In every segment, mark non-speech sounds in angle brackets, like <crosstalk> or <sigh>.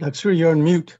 Dr. you're on mute.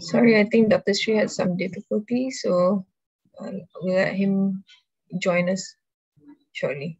Sorry, I think Dr. Sri had some difficulty, so uh, we'll let him join us shortly.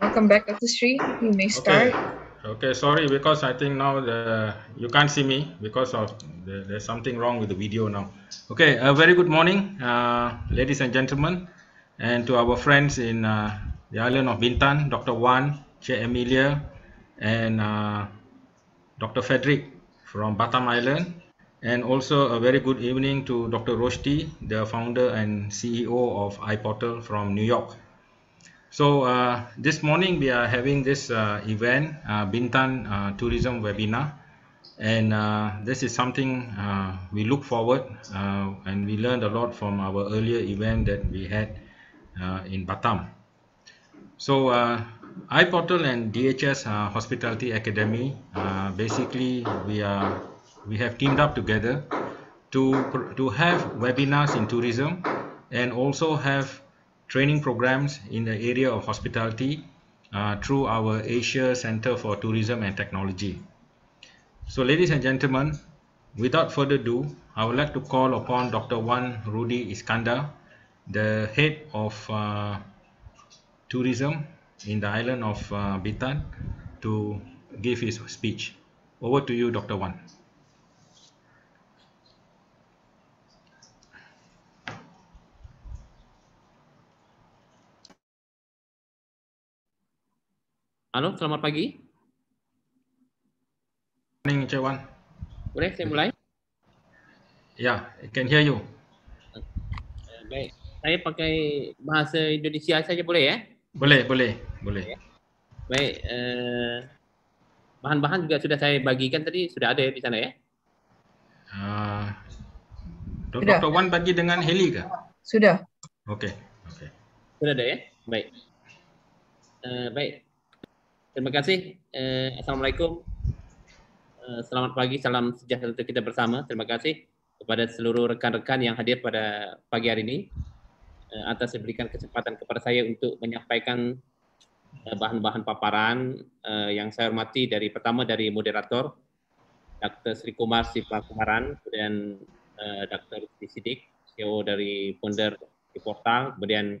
Welcome back, Dr. Sri. You may start. Okay. okay, sorry because I think now the you can't see me because of the, there's something wrong with the video now. Okay, a very good morning, uh, ladies and gentlemen, and to our friends in uh, the island of Bintan, Dr. Wan, Che Emilia, and uh, Dr. Frederick from Batam Island, and also a very good evening to Dr. Roshdi, the founder and CEO of iPortal from New York. So uh, this morning we are having this uh, event, uh, Bintan uh, Tourism Webinar, and uh, this is something uh, we look forward and we learned a lot from our earlier event that we had in Batam. So iPortal and DHS Hospitality Academy, basically we are we have teamed up together to to have webinars in tourism and also have training programs in the area of hospitality uh, through our Asia Center for Tourism and Technology. So ladies and gentlemen, without further ado, I would like to call upon Dr. Wan Rudi Iskandar, the head of uh, tourism in the island of uh, Bintan to give his speech. Over to you, Dr. Wan. Halo, selamat pagi. Morning, Encik Wan. Boleh saya mulai? Ya, yeah, I can hear you. Baik, saya pakai bahasa Indonesia saja boleh ya? Boleh, boleh, boleh. Baik, uh, bahan-bahan juga sudah saya bagikan tadi, sudah ada di sana ya? Uh, Dr. Wan bagi dengan Heli ke? Sudah. Okey, okey. Sudah ada ya? Baik. Uh, baik, Terima kasih. Eh, Assalamualaikum. Eh, selamat pagi, salam sejahtera untuk kita bersama. Terima kasih kepada seluruh rekan-rekan yang hadir pada pagi hari ini eh, atas diberikan kesempatan kepada saya untuk menyampaikan eh, bahan-bahan paparan eh, yang saya hormati dari pertama dari moderator Dr. Sri Kumar Sifla Kumaran, kemudian eh, Dr. Sidik, CEO dari founder di portal, kemudian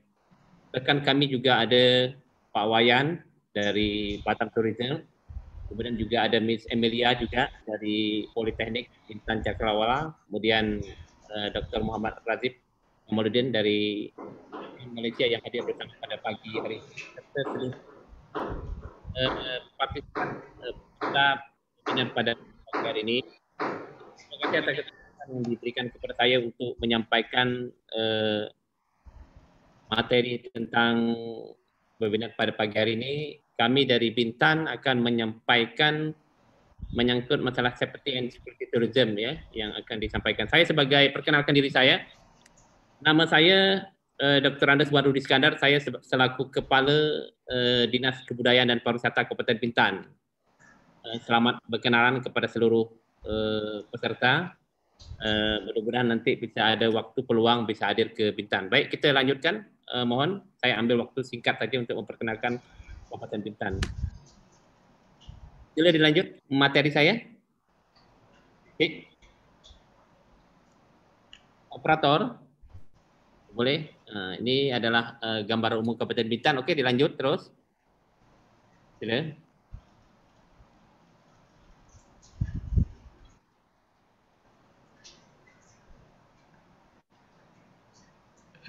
rekan kami juga ada Pak Wayan, dari Batam Tourism. Kemudian juga ada Miss Emilia juga dari Politeknik Intan Cakrawala. Kemudian uh, eh, Dr. Muhammad Razif Kamaluddin dari Malaysia yang hadir bersama pada pagi hari ini. Serta uh, partisipan uh, kita pada pagi hari ini. Terima kasih atas kesempatan yang diberikan kepada saya untuk menyampaikan uh, materi tentang webinar pada pagi hari ini. Kami dari Bintan akan menyampaikan menyangkut masalah safety and security tourism ya yang akan disampaikan. Saya sebagai perkenalkan diri saya, nama saya uh, Dr. Andes Warudi Iskandar, saya selaku Kepala uh, Dinas Kebudayaan dan Pariwisata Kabupaten Bintan. Uh, selamat berkenalan kepada seluruh uh, peserta. Uh, mudah-mudahan nanti bisa ada waktu peluang bisa hadir ke Bintan. Baik, kita lanjutkan. Uh, mohon saya ambil waktu singkat saja untuk memperkenalkan Kabupaten Bintan. Boleh dilanjut materi saya? Oke. Operator, boleh. Nah, ini adalah uh, gambar umum Kabupaten Bintan. Oke, dilanjut terus. Sila.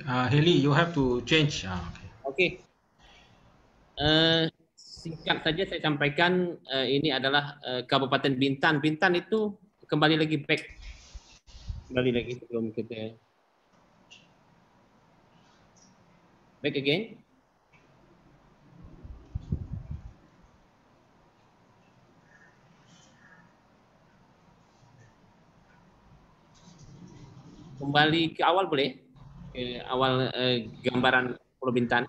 Uh, Heli, you have to change. Uh, okay. okay. Uh, singkat saja saya sampaikan uh, ini adalah uh, Kabupaten Bintan. Bintan itu kembali lagi back kembali lagi sebelum kita back again. Kembali ke awal boleh? Ke awal uh, gambaran Pulau Bintan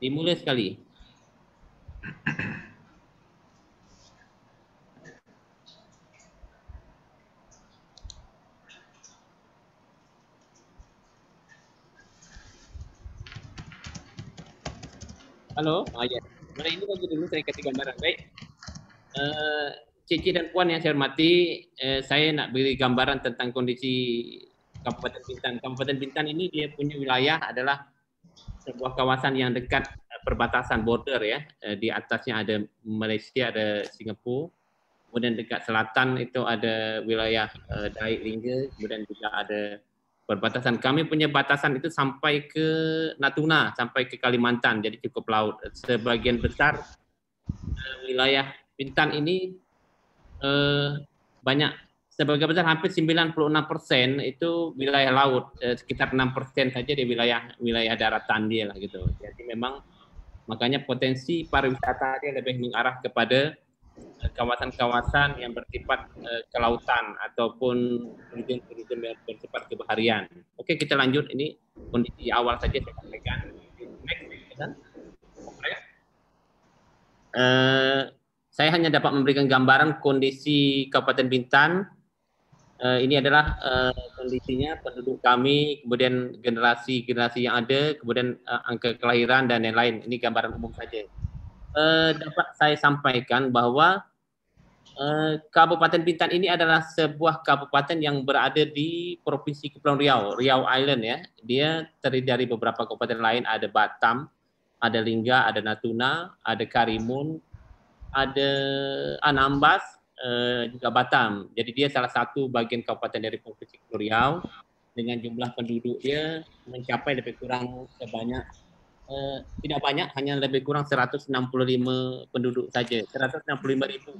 dimulai sekali. Halo, oh ya. Mana ini bagi dulu saya kasih gambaran. Baik. Uh, Cici dan Puan yang saya hormati, uh, saya nak beri gambaran tentang kondisi Kabupaten Bintan. Kabupaten Bintan ini dia punya wilayah adalah sebuah kawasan yang dekat eh, perbatasan border ya. Eh, di atasnya ada Malaysia, ada Singapura. Kemudian dekat selatan itu ada wilayah uh, Daik Lingga, kemudian juga ada perbatasan. Kami punya batasan itu sampai ke Natuna, sampai ke Kalimantan, jadi cukup laut. Sebagian besar uh, wilayah Bintan ini uh, banyak sebagai besar hampir 96 persen itu wilayah laut, eh, sekitar 6 persen saja di wilayah wilayah daratan dia lah gitu. Jadi memang makanya potensi pariwisata dia lebih mengarah kepada eh, kawasan-kawasan yang bersifat eh, kelautan ataupun turisme yang bersifat kebaharian. Oke kita lanjut ini kondisi awal saja saya sampaikan. Next, kan? Uh, saya hanya dapat memberikan gambaran kondisi Kabupaten Bintan uh, ini adalah uh, kondisinya penduduk kami, kemudian generasi-generasi yang ada, kemudian uh, angka kelahiran dan lain-lain. Ini gambaran umum saja. Uh, dapat saya sampaikan bahwa uh, Kabupaten Bintan ini adalah sebuah kabupaten yang berada di Provinsi Kepulauan Riau, Riau Island ya. Dia terdiri dari beberapa kabupaten lain, ada Batam, ada Lingga, ada Natuna, ada Karimun, ada Anambas, uh, juga Batam. Jadi dia salah satu bagian kabupaten dari Provinsi Riau dengan jumlah penduduk dia mencapai lebih kurang sebanyak uh, tidak banyak hanya lebih kurang 165 penduduk saja 165 ribu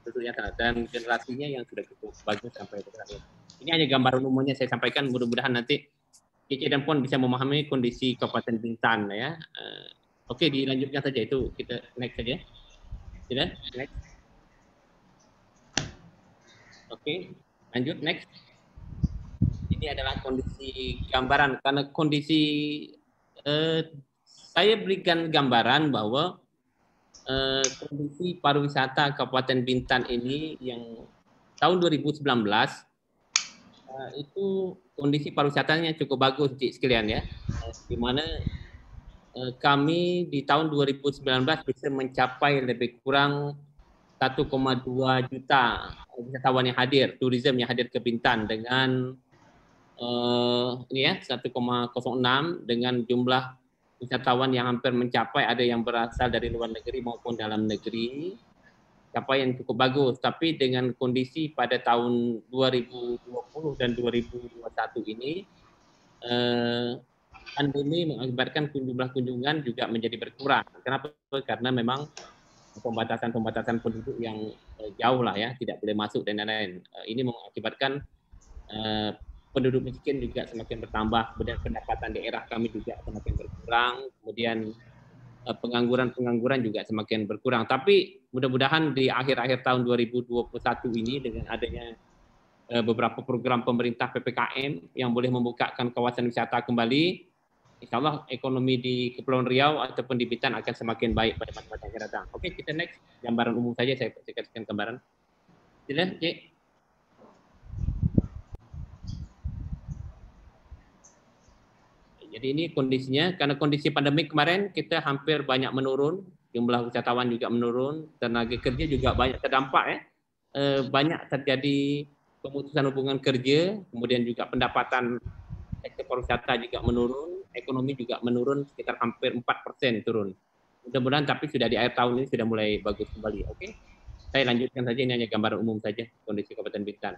penduduknya dan generasinya yang sudah cukup bagus sampai terakhir. Ini hanya gambaran umumnya saya sampaikan mudah-mudahan nanti Cici dan Puan bisa memahami kondisi Kabupaten Bintan ya. Uh, Oke, dilanjutkan saja itu kita next saja. Tidak? Next. Oke, lanjut next. Ini adalah kondisi gambaran karena kondisi eh, saya berikan gambaran bahwa eh, kondisi pariwisata Kabupaten Bintan ini yang tahun 2019 eh, itu kondisi pariwisatanya cukup bagus cik sekalian ya, eh, di mana eh, kami di tahun 2019 bisa mencapai lebih kurang 1,2 juta wisatawan yang hadir, tourism yang hadir ke Bintan dengan uh, ini ya 1,06 dengan jumlah wisatawan yang hampir mencapai ada yang berasal dari luar negeri maupun dalam negeri capaian cukup bagus tapi dengan kondisi pada tahun 2020 dan 2021 ini eh, pandemi mengakibatkan jumlah kunjungan juga menjadi berkurang. Kenapa? Karena memang pembatasan-pembatasan penduduk yang uh, jauh lah ya, tidak boleh masuk dan lain-lain. Uh, ini mengakibatkan uh, penduduk miskin juga semakin bertambah, kemudian pendapatan daerah kami juga semakin berkurang, kemudian pengangguran-pengangguran juga semakin berkurang. Tapi mudah-mudahan di akhir-akhir tahun 2021 ini dengan adanya beberapa program pemerintah PPKM yang boleh membukakan kawasan wisata kembali, insya Allah ekonomi di Kepulauan Riau ataupun di Bintan akan semakin baik pada masa yang datang. Oke, kita next gambaran umum saja saya, kasihkan gambaran. Tidak, Cik. Jadi ini kondisinya karena kondisi pandemi kemarin kita hampir banyak menurun, jumlah wisatawan juga menurun, tenaga kerja juga banyak terdampak ya. Eh, banyak terjadi pemutusan hubungan kerja, kemudian juga pendapatan sektor pariwisata juga menurun, ekonomi juga menurun sekitar hampir 4% turun. Mudah-mudahan tapi sudah di akhir tahun ini sudah mulai bagus kembali. Oke. Saya lanjutkan saja ini hanya gambaran umum saja kondisi Kabupaten Bintan.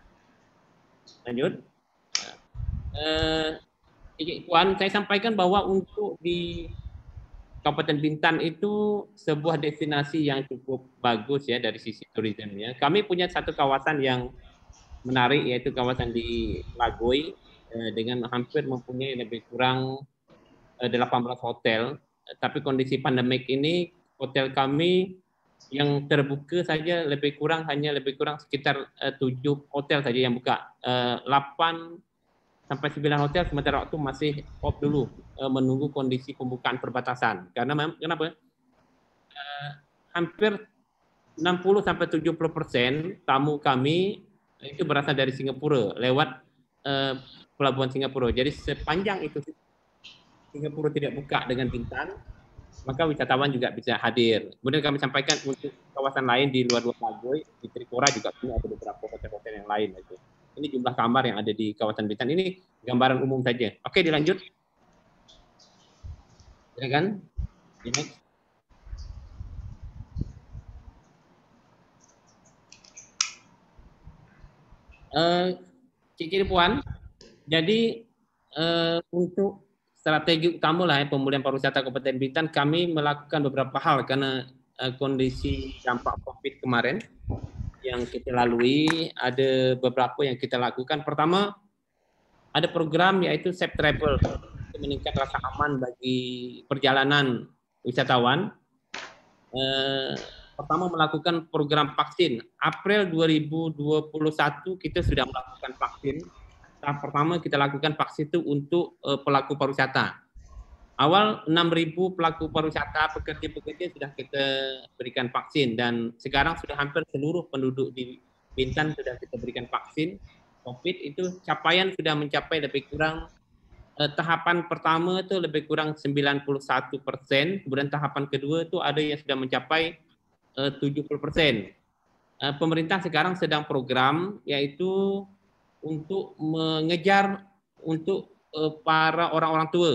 Lanjut. Eh, Puan, saya sampaikan bahwa untuk di Kabupaten Bintan itu sebuah destinasi yang cukup bagus ya dari sisi turismenya. Kami punya satu kawasan yang menarik yaitu kawasan di Lagoy Eh, dengan hampir mempunyai lebih kurang 18 eh, hotel. Tapi kondisi pandemik ini hotel kami yang terbuka saja lebih kurang hanya lebih kurang sekitar eh, tujuh hotel saja yang buka. 8 sampai 9 hotel sementara waktu masih off dulu menunggu kondisi pembukaan perbatasan. Karena kenapa? Hampir 60 sampai 70 persen tamu kami itu berasal dari Singapura lewat Pelabuhan Singapura. Jadi sepanjang itu Singapura tidak buka dengan Bintan, maka wisatawan juga bisa hadir. Kemudian kami sampaikan untuk kawasan lain di luar luar Lagoy, di Trikora juga punya ada beberapa hotel-hotel yang lain. Itu. Ini jumlah kamar yang ada di kawasan Bintan. Ini gambaran umum saja. Oke, dilanjut. Ya kan? Next. Uh, Cik Puan, jadi uh, untuk strategi utama lah ya, pemulihan pariwisata Kabupaten Bintan, kami melakukan beberapa hal karena uh, kondisi dampak COVID kemarin yang kita lalui, ada beberapa yang kita lakukan. Pertama, ada program yaitu Safe Travel untuk meningkat rasa aman bagi perjalanan wisatawan. Uh, pertama melakukan program vaksin. April 2021 kita sudah melakukan vaksin tahap pertama kita lakukan vaksin itu untuk uh, pelaku pariwisata. Awal 6.000 pelaku pariwisata pekerja-pekerja sudah kita berikan vaksin dan sekarang sudah hampir seluruh penduduk di Bintan sudah kita berikan vaksin COVID itu capaian sudah mencapai lebih kurang eh, tahapan pertama itu lebih kurang 91 persen, kemudian tahapan kedua itu ada yang sudah mencapai eh, 70 persen. Eh, pemerintah sekarang sedang program yaitu untuk mengejar untuk uh, para orang-orang tua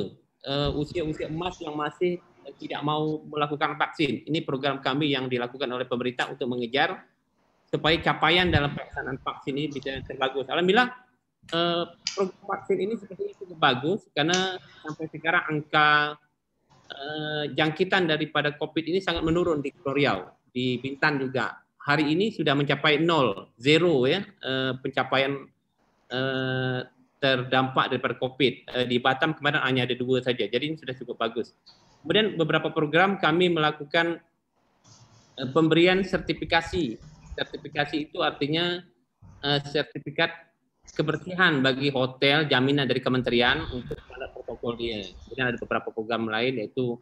uh, usia-usia emas yang masih tidak mau melakukan vaksin. Ini program kami yang dilakukan oleh pemerintah untuk mengejar supaya capaian dalam pelaksanaan vaksin ini bisa terbagus. Alhamdulillah uh, program vaksin ini sepertinya cukup bagus karena sampai sekarang angka uh, jangkitan daripada COVID ini sangat menurun di Riau, di Bintan juga. Hari ini sudah mencapai nol, zero ya pencapaian uh, terdampak daripada COVID. Uh, di Batam kemarin hanya ada dua saja, jadi ini sudah cukup bagus. Kemudian beberapa program kami melakukan uh, pemberian sertifikasi. Sertifikasi itu artinya sertifikat kebersihan bagi hotel, jaminan dari kementerian untuk standar protokol dia. Kemudian ada beberapa program lain yaitu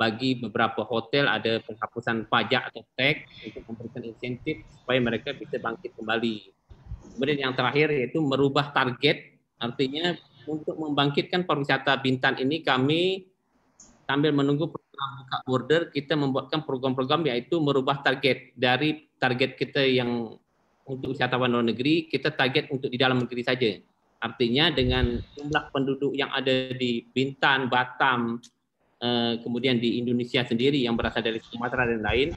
bagi beberapa hotel ada penghapusan pajak atau tax untuk memberikan insentif supaya mereka bisa bangkit kembali Kemudian yang terakhir yaitu merubah target, artinya untuk membangkitkan pariwisata Bintan ini kami sambil menunggu program buka border, kita membuatkan program-program yaitu merubah target dari target kita yang untuk wisatawan luar negeri, kita target untuk di dalam negeri saja. Artinya dengan jumlah penduduk yang ada di Bintan, Batam, Eh, kemudian di Indonesia sendiri yang berasal dari Sumatera dan lain,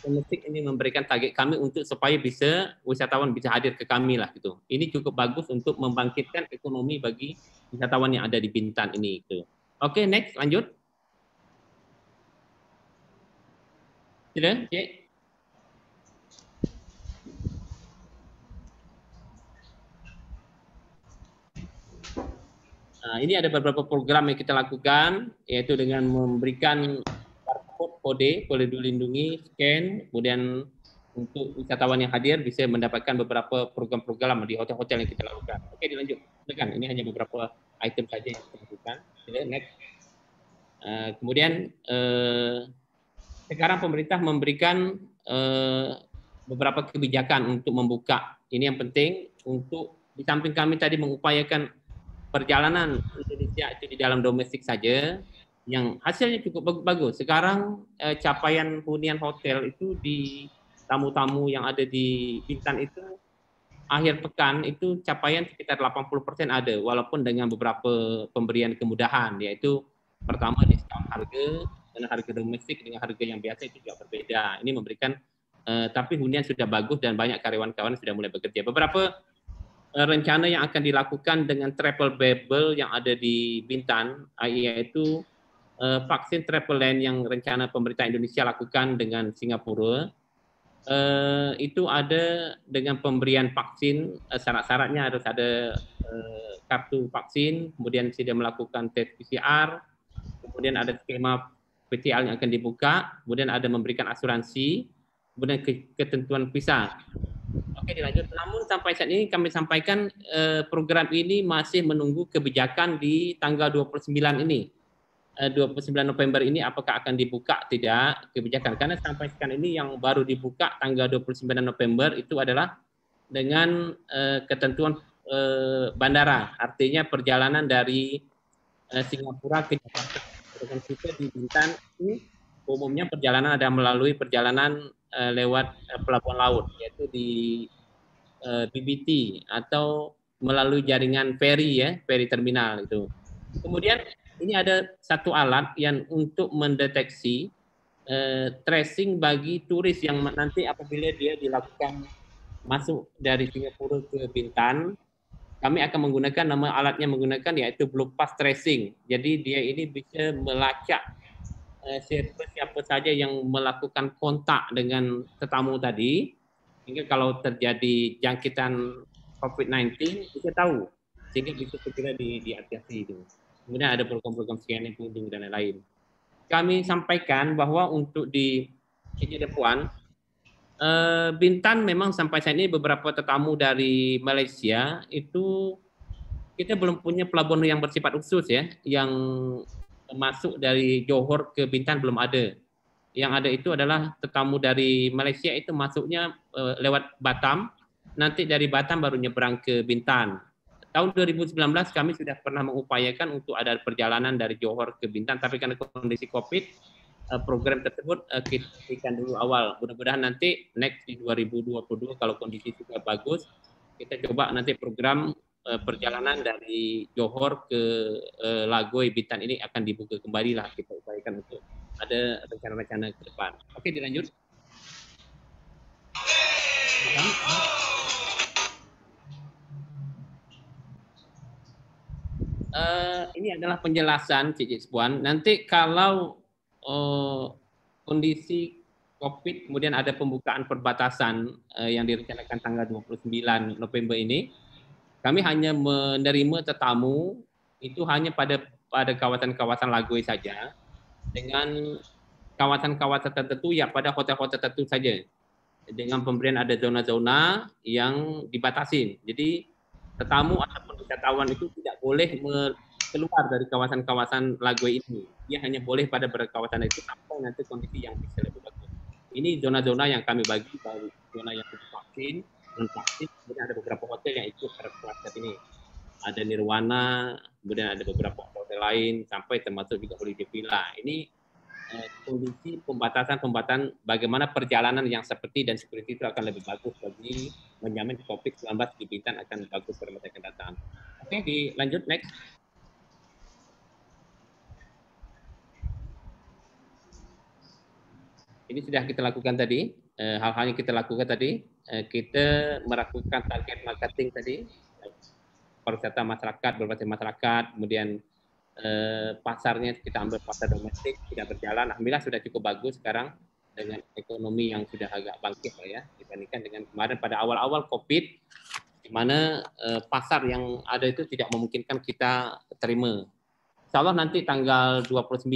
domestik ini memberikan target kami untuk supaya bisa wisatawan bisa hadir ke kami lah gitu. Ini cukup bagus untuk membangkitkan ekonomi bagi wisatawan yang ada di Bintan ini itu. Oke, okay, next lanjut. Sila, Cik. Nah, ini ada beberapa program yang kita lakukan, yaitu dengan memberikan kode, kode lindungi, scan, kemudian untuk wisatawan yang hadir bisa mendapatkan beberapa program-program di hotel-hotel yang kita lakukan. Oke, dilanjut. Silakan. Ini hanya beberapa item saja yang kita lakukan. Next. Uh, kemudian uh, sekarang pemerintah memberikan uh, beberapa kebijakan untuk membuka. Ini yang penting untuk di samping kami tadi mengupayakan perjalanan Indonesia itu di dalam domestik saja yang hasilnya cukup bagus. Sekarang eh, capaian hunian hotel itu di tamu-tamu yang ada di Bintan itu akhir pekan itu capaian sekitar 80% ada walaupun dengan beberapa pemberian kemudahan yaitu pertama diskon harga dan harga domestik dengan harga yang biasa itu juga berbeda. Ini memberikan uh, tapi hunian sudah bagus dan banyak karyawan-karyawan sudah mulai bekerja. Beberapa uh, rencana yang akan dilakukan dengan travel bubble yang ada di Bintan yaitu uh, vaksin travel land yang rencana pemerintah Indonesia lakukan dengan Singapura. Uh, itu ada dengan pemberian vaksin uh, syarat-syaratnya harus ada uh, kartu vaksin kemudian sudah melakukan tes PCR kemudian ada skema PTL yang akan dibuka, kemudian ada memberikan asuransi, kemudian ketentuan visa. Oke dilanjut. Namun sampai saat ini kami sampaikan eh, program ini masih menunggu kebijakan di tanggal 29 ini. Eh, 29 November ini apakah akan dibuka tidak kebijakan? Karena sampai sekarang ini yang baru dibuka tanggal 29 November itu adalah dengan eh, ketentuan eh, bandara, artinya perjalanan dari eh, Singapura ke Jakarta kita di Bintan ini umumnya perjalanan ada melalui perjalanan uh, lewat uh, pelabuhan laut yaitu di uh, eh, BBT atau melalui jaringan ferry ya ferry terminal itu. Kemudian ini ada satu alat yang untuk mendeteksi uh, tracing bagi turis yang nanti apabila dia dilakukan masuk dari Singapura ke Bintan kami akan menggunakan nama alatnya menggunakan yaitu blue pass tracing. Jadi dia ini bisa melacak uh, siapa saja yang melakukan kontak dengan tetamu tadi hingga kalau terjadi jangkitan COVID-19 bisa tahu sehingga bisa segera di diatasi itu. Kemudian ada program-program scanning pelindung dan lain-lain. Kami sampaikan bahwa untuk di ini ada Puan, Eh, Bintan memang sampai saat ini beberapa tetamu dari Malaysia itu kita belum punya pelabuhan yang bersifat khusus ya, yang masuk dari Johor ke Bintan belum ada. Yang ada itu adalah tetamu dari Malaysia itu masuknya uh, lewat Batam, nanti dari Batam baru nyebrang ke Bintan. Tahun 2019 kami sudah pernah mengupayakan untuk ada perjalanan dari Johor ke Bintan, tapi karena kondisi COVID Eh, program tersebut uh, kita berikan dulu awal. Mudah-mudahan nanti next di 2022 kalau kondisi juga bagus, kita coba nanti program uh, perjalanan dari Johor ke Lagoy Bintan ini akan dibuka kembali lah kita upayakan untuk ada rencana-rencana ke depan. Oke, dilanjut. Uh, ini adalah penjelasan Cici Sepuan. Nanti kalau uh, kondisi COVID, kemudian ada pembukaan perbatasan uh, yang direncanakan tanggal 29 November ini, kami hanya menerima tetamu itu hanya pada pada kawasan-kawasan Lagoy saja dengan kawasan-kawasan tertentu ya pada hotel-hotel tertentu saja dengan pemberian ada zona-zona yang dibatasi. Jadi tetamu ataupun wisatawan itu tidak boleh keluar dari kawasan-kawasan Lagoy ini. Dia hanya boleh pada berkawasan itu sampai nanti kondisi yang bisa lebih bagus. Ini zona-zona yang kami bagi, baru zona yang sudah vaksin, dan vaksin, kemudian ada beberapa hotel yang ikut pada saat ini. Ada Nirwana, kemudian ada beberapa hotel lain, sampai termasuk juga Holiday Villa. Ini eh, kondisi pembatasan-pembatasan bagaimana perjalanan yang seperti dan seperti itu akan lebih bagus bagi menjamin COVID-19 di Bintan akan bagus pada masa akan datang. Oke, dilanjut next. ini sudah kita lakukan tadi, eh, hal-hal yang kita lakukan tadi, eh, kita melakukan target marketing tadi, pariwisata masyarakat, berbagai masyarakat, kemudian eh, pasarnya kita ambil pasar domestik, tidak berjalan. Alhamdulillah sudah cukup bagus sekarang. dengan ekonomi yang sudah agak bangkit ya dibandingkan dengan kemarin pada awal-awal COVID mana uh, pasar yang ada itu tidak memungkinkan kita terima. Insya Allah nanti tanggal 29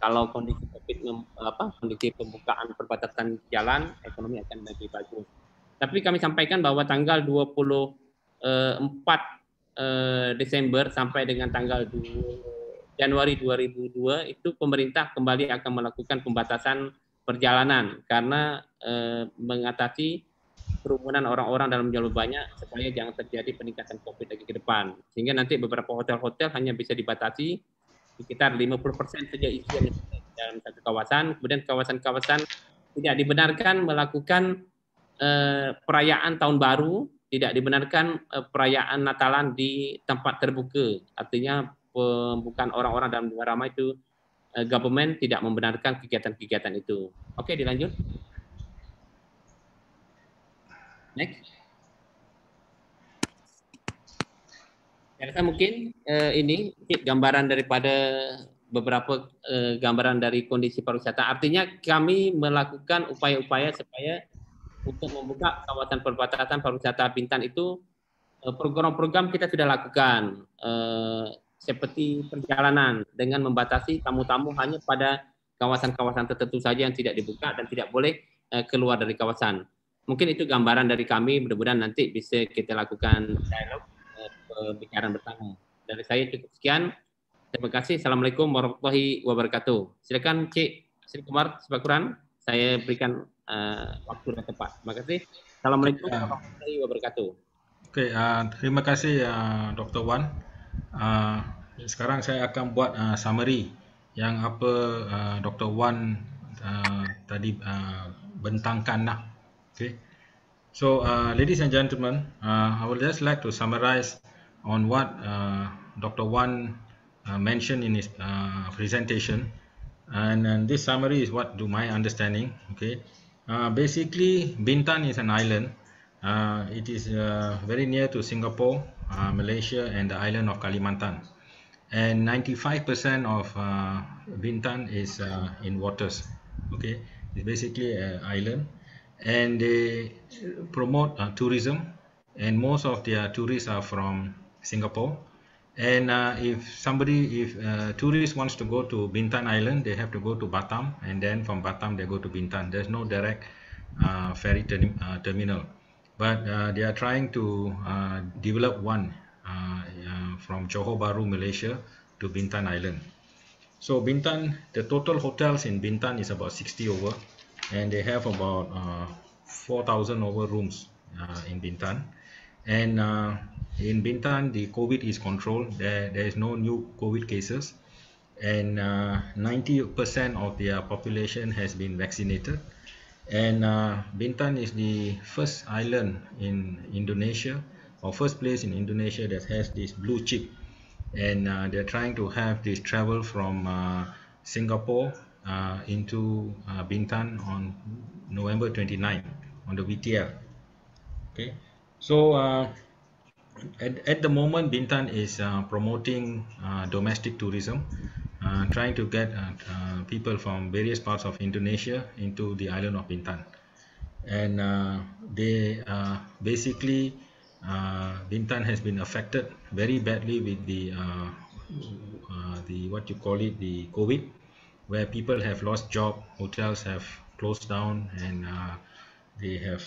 kalau kondisi COVID apa kondisi pembukaan perbatasan jalan ekonomi akan lebih bagus. Tapi kami sampaikan bahwa tanggal 24 uh, Desember sampai dengan tanggal 2 Januari 2002 itu pemerintah kembali akan melakukan pembatasan perjalanan karena mengatasi kerumunan orang-orang dalam jalur banyak supaya jangan terjadi peningkatan COVID lagi ke depan. Sehingga nanti beberapa hotel-hotel hanya bisa dibatasi sekitar 50% saja isian dalam satu kawasan. Kemudian kawasan-kawasan tidak dibenarkan melakukan uh, perayaan tahun baru tidak dibenarkan uh, perayaan Natalan di tempat terbuka. Artinya pembukaan orang-orang dalam tempat ramai itu uh, government tidak membenarkan kegiatan-kegiatan itu. Oke, dilanjut. Next. Saya rasa mungkin uh, ini gambaran daripada beberapa uh, gambaran dari kondisi pariwisata. Artinya kami melakukan upaya-upaya supaya untuk membuka kawasan perbatasan pariwisata Bintan itu eh, program-program kita sudah lakukan eh, seperti perjalanan dengan membatasi tamu-tamu hanya pada kawasan-kawasan tertentu saja yang tidak dibuka dan tidak boleh eh, keluar dari kawasan. Mungkin itu gambaran dari kami, mudah-mudahan nanti bisa kita lakukan dialog pembicaraan bersama. Dari saya cukup sekian. Terima kasih. Assalamualaikum warahmatullahi wabarakatuh. Silakan Cik Sri Kumar Sebakuran. Saya berikan uh, waktu yang tepat. Terima kasih. Assalamualaikum ya. warahmatullahi wabarakatuh. Oke, okay, uh, terima kasih uh, Dr. Wan. Uh, sekarang saya akan buat uh, summary yang apa uh, Dr. Wan uh, tadi uh, bentangkan lah. Okay. So, uh, ladies and gentlemen, uh, I would just like to summarize on what uh, Dr. Wan uh, mentioned in his uh, presentation. And, and this summary is what to my understanding. Okay. Uh, basically, Bintan is an island. Uh, it is uh, very near to Singapore, uh, Malaysia, and the island of Kalimantan. And 95% of uh, Bintan is in waters. Okay, it's basically an island, and they promote tourism. And most of their tourists are from Singapore. And uh, if somebody if uh, tourist wants to go to Bintan Island they have to go to Batam. And then from Batam they go to Bintan. There's no direct uh, ferry ter uh, terminal. But uh, they are trying to uh, develop one from Johor Bahru Malaysia to Bintan Island. So Bintan the total hotels in Bintan is about 60 over and they have about 4,000 over rooms in Bintan. And in Bintan the COVID is controlled. There, there is no new COVID cases. And 90% uh, of their population has been vaccinated. And uh, Bintan is the first island in Indonesia or first place in Indonesia that has this blue chip. And uh, they're trying to have this travel from uh, Singapore uh, into uh, Bintan on November 29 on the VTL okay? So at, at the moment Bintan is uh, promoting uh, domestic tourism uh, trying to get uh, uh, people from various parts of Indonesia into the island of Bintan. And uh, they basically Bintan has been affected very badly with the the what you call it the COVID where people have lost job hotels have closed down and they have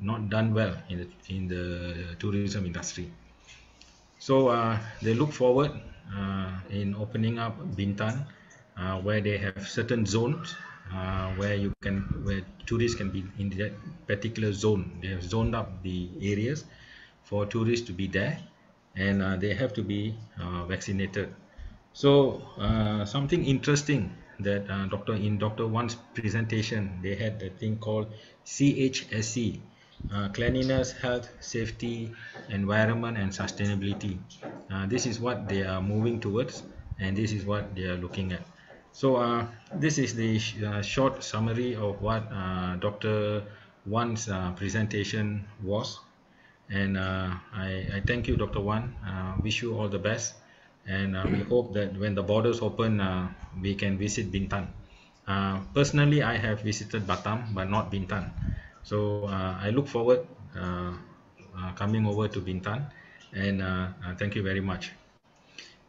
not done well in the, in the tourism industry. So uh, they look forward uh, in opening up Bintan, uh, where they have certain zones uh, where you can where tourists can be in that particular zone. They have zoned up the areas for tourists to be there, and uh, they have to be uh, vaccinated. So something interesting that Doctor in Doctor Wan's presentation, they had a thing called CHSE, uh, cleanliness, health, safety, environment, and sustainability. Uh, this is what they are moving towards, and this is what they are looking at. So uh, this is the sh uh, short summary of what uh, Dr. Wan's uh, presentation was. And I, I, thank you, Dr. Wan. wish you all the best. And we hope that when the borders open, we can visit Bintan. Uh, personally, I have visited Batam, but not Bintan. So uh, I look forward uh, uh, coming over to Bintan, and uh, uh, thank you very much.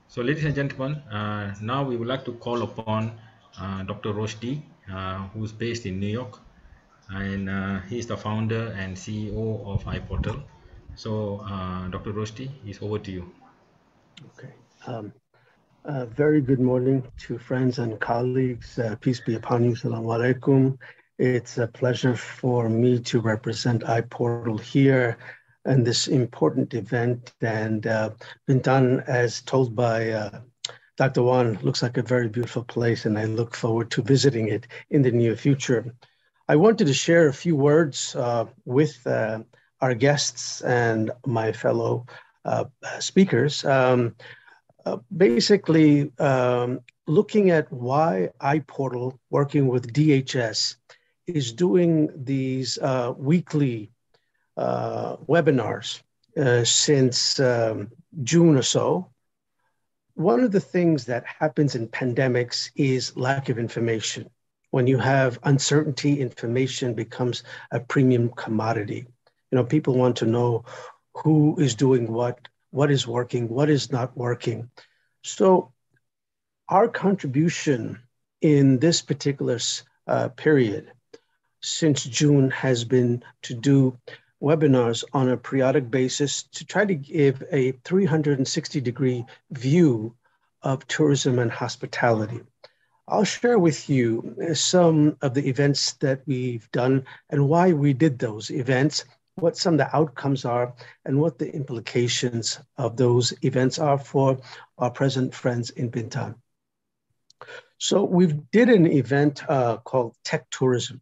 So, ladies and gentlemen, uh, now we would like to call upon uh, Dr. Roshdi, uh, who's based in New York, and uh, he's the founder and CEO of iPortal. So, uh, Dr. Roshdi, it's over to you. Okay. Um, uh, very good morning to friends and colleagues. Uh, peace be upon you. Assalamu alaikum. It's a pleasure for me to represent iPortal here and this important event. And uh, Bintan, as told by uh, Dr. Wan, looks like a very beautiful place, and I look forward to visiting it in the near future. I wanted to share a few words uh, with uh, our guests and my fellow uh, speakers. Um, uh, basically, um, looking at why iPortal, working with DHS, is doing these uh, weekly uh, webinars uh, since um, June or so. One of the things that happens in pandemics is lack of information. When you have uncertainty, information becomes a premium commodity. You know, people want to know who is doing what, what is working, what is not working. So, our contribution in this particular uh, period since June has been to do webinars on a periodic basis to try to give a 360 degree view of tourism and hospitality. I'll share with you some of the events that we've done and why we did those events, what some of the outcomes are, and what the implications of those events are for our present friends in Bintan. So we did an event uh, called Tech Tourism.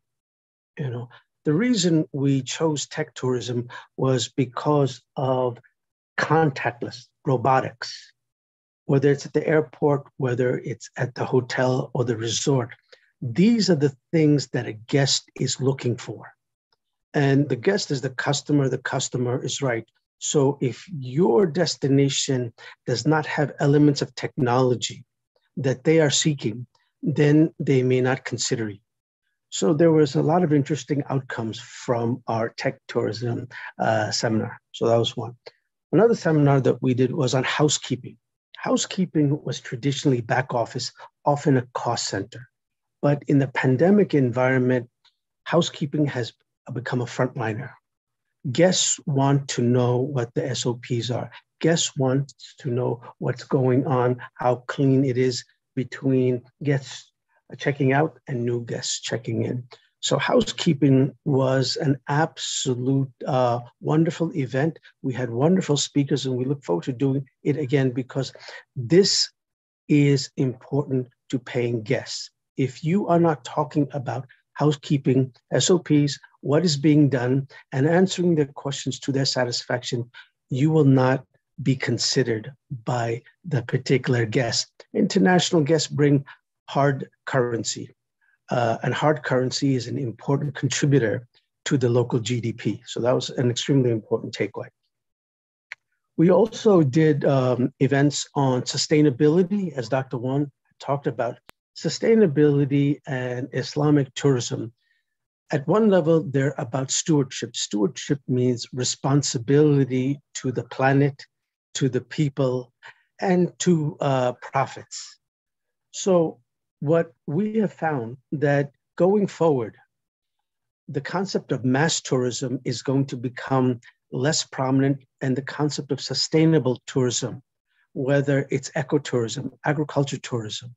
You know, the reason we chose tech tourism was because of contactless robotics, whether it's at the airport, whether it's at the hotel or the resort. These are the things that a guest is looking for. And the guest is the customer, the customer is right. So if your destination does not have elements of technology that they are seeking, then they may not consider you. So there was a lot of interesting outcomes from our tech tourism uh, seminar. So that was one. Another seminar that we did was on housekeeping. Housekeeping was traditionally back office, often a cost center. But in the pandemic environment, housekeeping has become a frontliner. Guests want to know what the SOPs are. Guests want to know what's going on, how clean it is between guests checking out and new guests checking in. So housekeeping was an absolute uh, wonderful event. We had wonderful speakers, and we look forward to doing it again because this is important to paying guests. If you are not talking about housekeeping SOPs, what is being done, and answering their questions to their satisfaction, you will not be considered by the particular guest. International guests bring hard currency. Uh, and hard currency is an important contributor to the local GDP. So that was an extremely important takeaway. We also did um, events on sustainability, as Dr. Wan talked about. Sustainability and Islamic tourism. At one level, they're about stewardship. Stewardship means responsibility to the planet, to the people, and to uh, profits. So what we have found that going forward, the concept of mass tourism is going to become less prominent and the concept of sustainable tourism, whether it's ecotourism, agriculture tourism.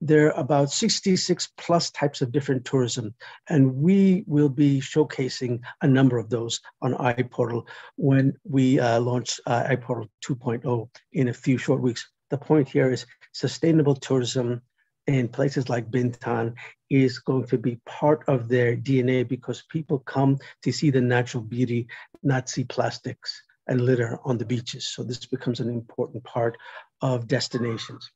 There are about 66 plus types of different tourism, and we will be showcasing a number of those on iPortal when we uh, launch uh, iPortal 2.0 in a few short weeks. The point here is sustainable tourism in places like Bintan is going to be part of their DNA because people come to see the natural beauty, not see plastics and litter on the beaches. So this becomes an important part of destinations.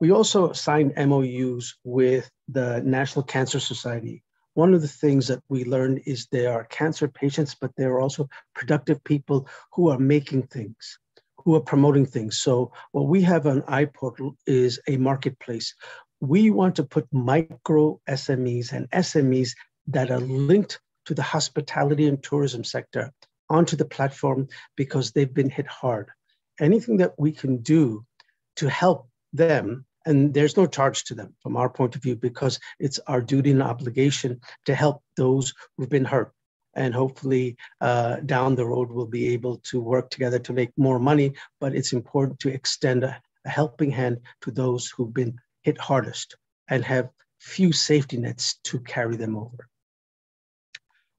We also signed MOUs with the National Cancer Society. One of the things that we learned is there are cancer patients, but there are also productive people who are making things, who are promoting things. So what we have on iPortal is a marketplace we want to put micro SMEs and SMEs that are linked to the hospitality and tourism sector onto the platform because they've been hit hard. Anything that we can do to help them, and there's no charge to them from our point of view because it's our duty and obligation to help those who've been hurt. And hopefully, uh, down the road, we'll be able to work together to make more money. But it's important to extend a, a helping hand to those who've been hit hardest and have few safety nets to carry them over.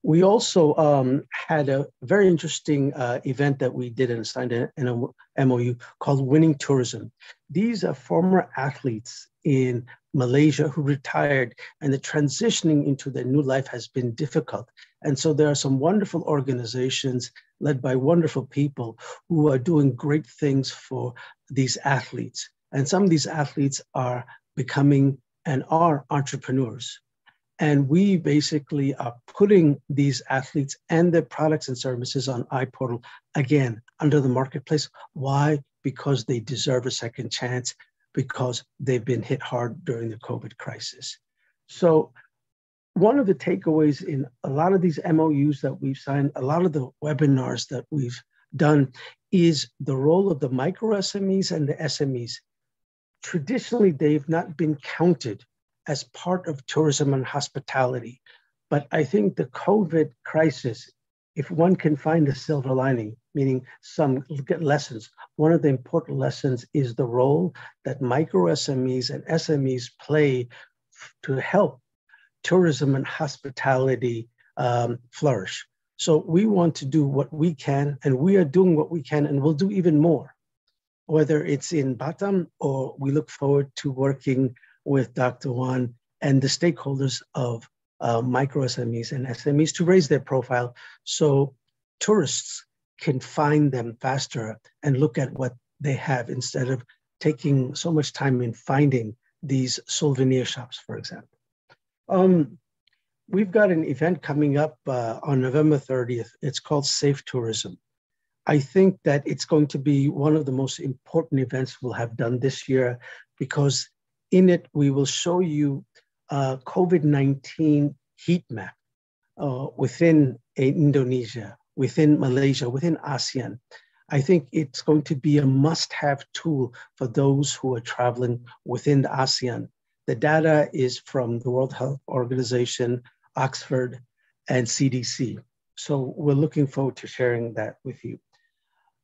We also um, had a very interesting uh, event that we did and signed an, an MOU called Winning Tourism. These are former athletes in Malaysia who retired, and the transitioning into their new life has been difficult. And so there are some wonderful organizations led by wonderful people who are doing great things for these athletes. And some of these athletes are becoming and are entrepreneurs. And we basically are putting these athletes and their products and services on iPortal again under the marketplace. Why? Because they deserve a second chance, because they've been hit hard during the COVID crisis. So, one of the takeaways in a lot of these MOUs that we've signed, a lot of the webinars that we've done, is the role of the micro SMEs and the SMEs. Traditionally, they've not been counted as part of tourism and hospitality. But I think the COVID crisis, if one can find a silver lining, meaning some lessons, one of the important lessons is the role that micro SMEs and SMEs play to help tourism and hospitality um, flourish. So we want to do what we can, and we are doing what we can, and we'll do even more, whether it's in Batam or we look forward to working with Dr. Wan and the stakeholders of uh, micro SMEs and SMEs to raise their profile so tourists can find them faster and look at what they have instead of taking so much time in finding these souvenir shops, for example. Um, we've got an event coming up uh, on November 30th. It's called Safe Tourism. I think that it's going to be one of the most important events we'll have done this year because in it, we will show you a COVID-19 heat map uh, within Indonesia, within Malaysia, within ASEAN. I think it's going to be a must-have tool for those who are traveling within the ASEAN. The data is from the World Health Organization, Oxford, and CDC. So we're looking forward to sharing that with you.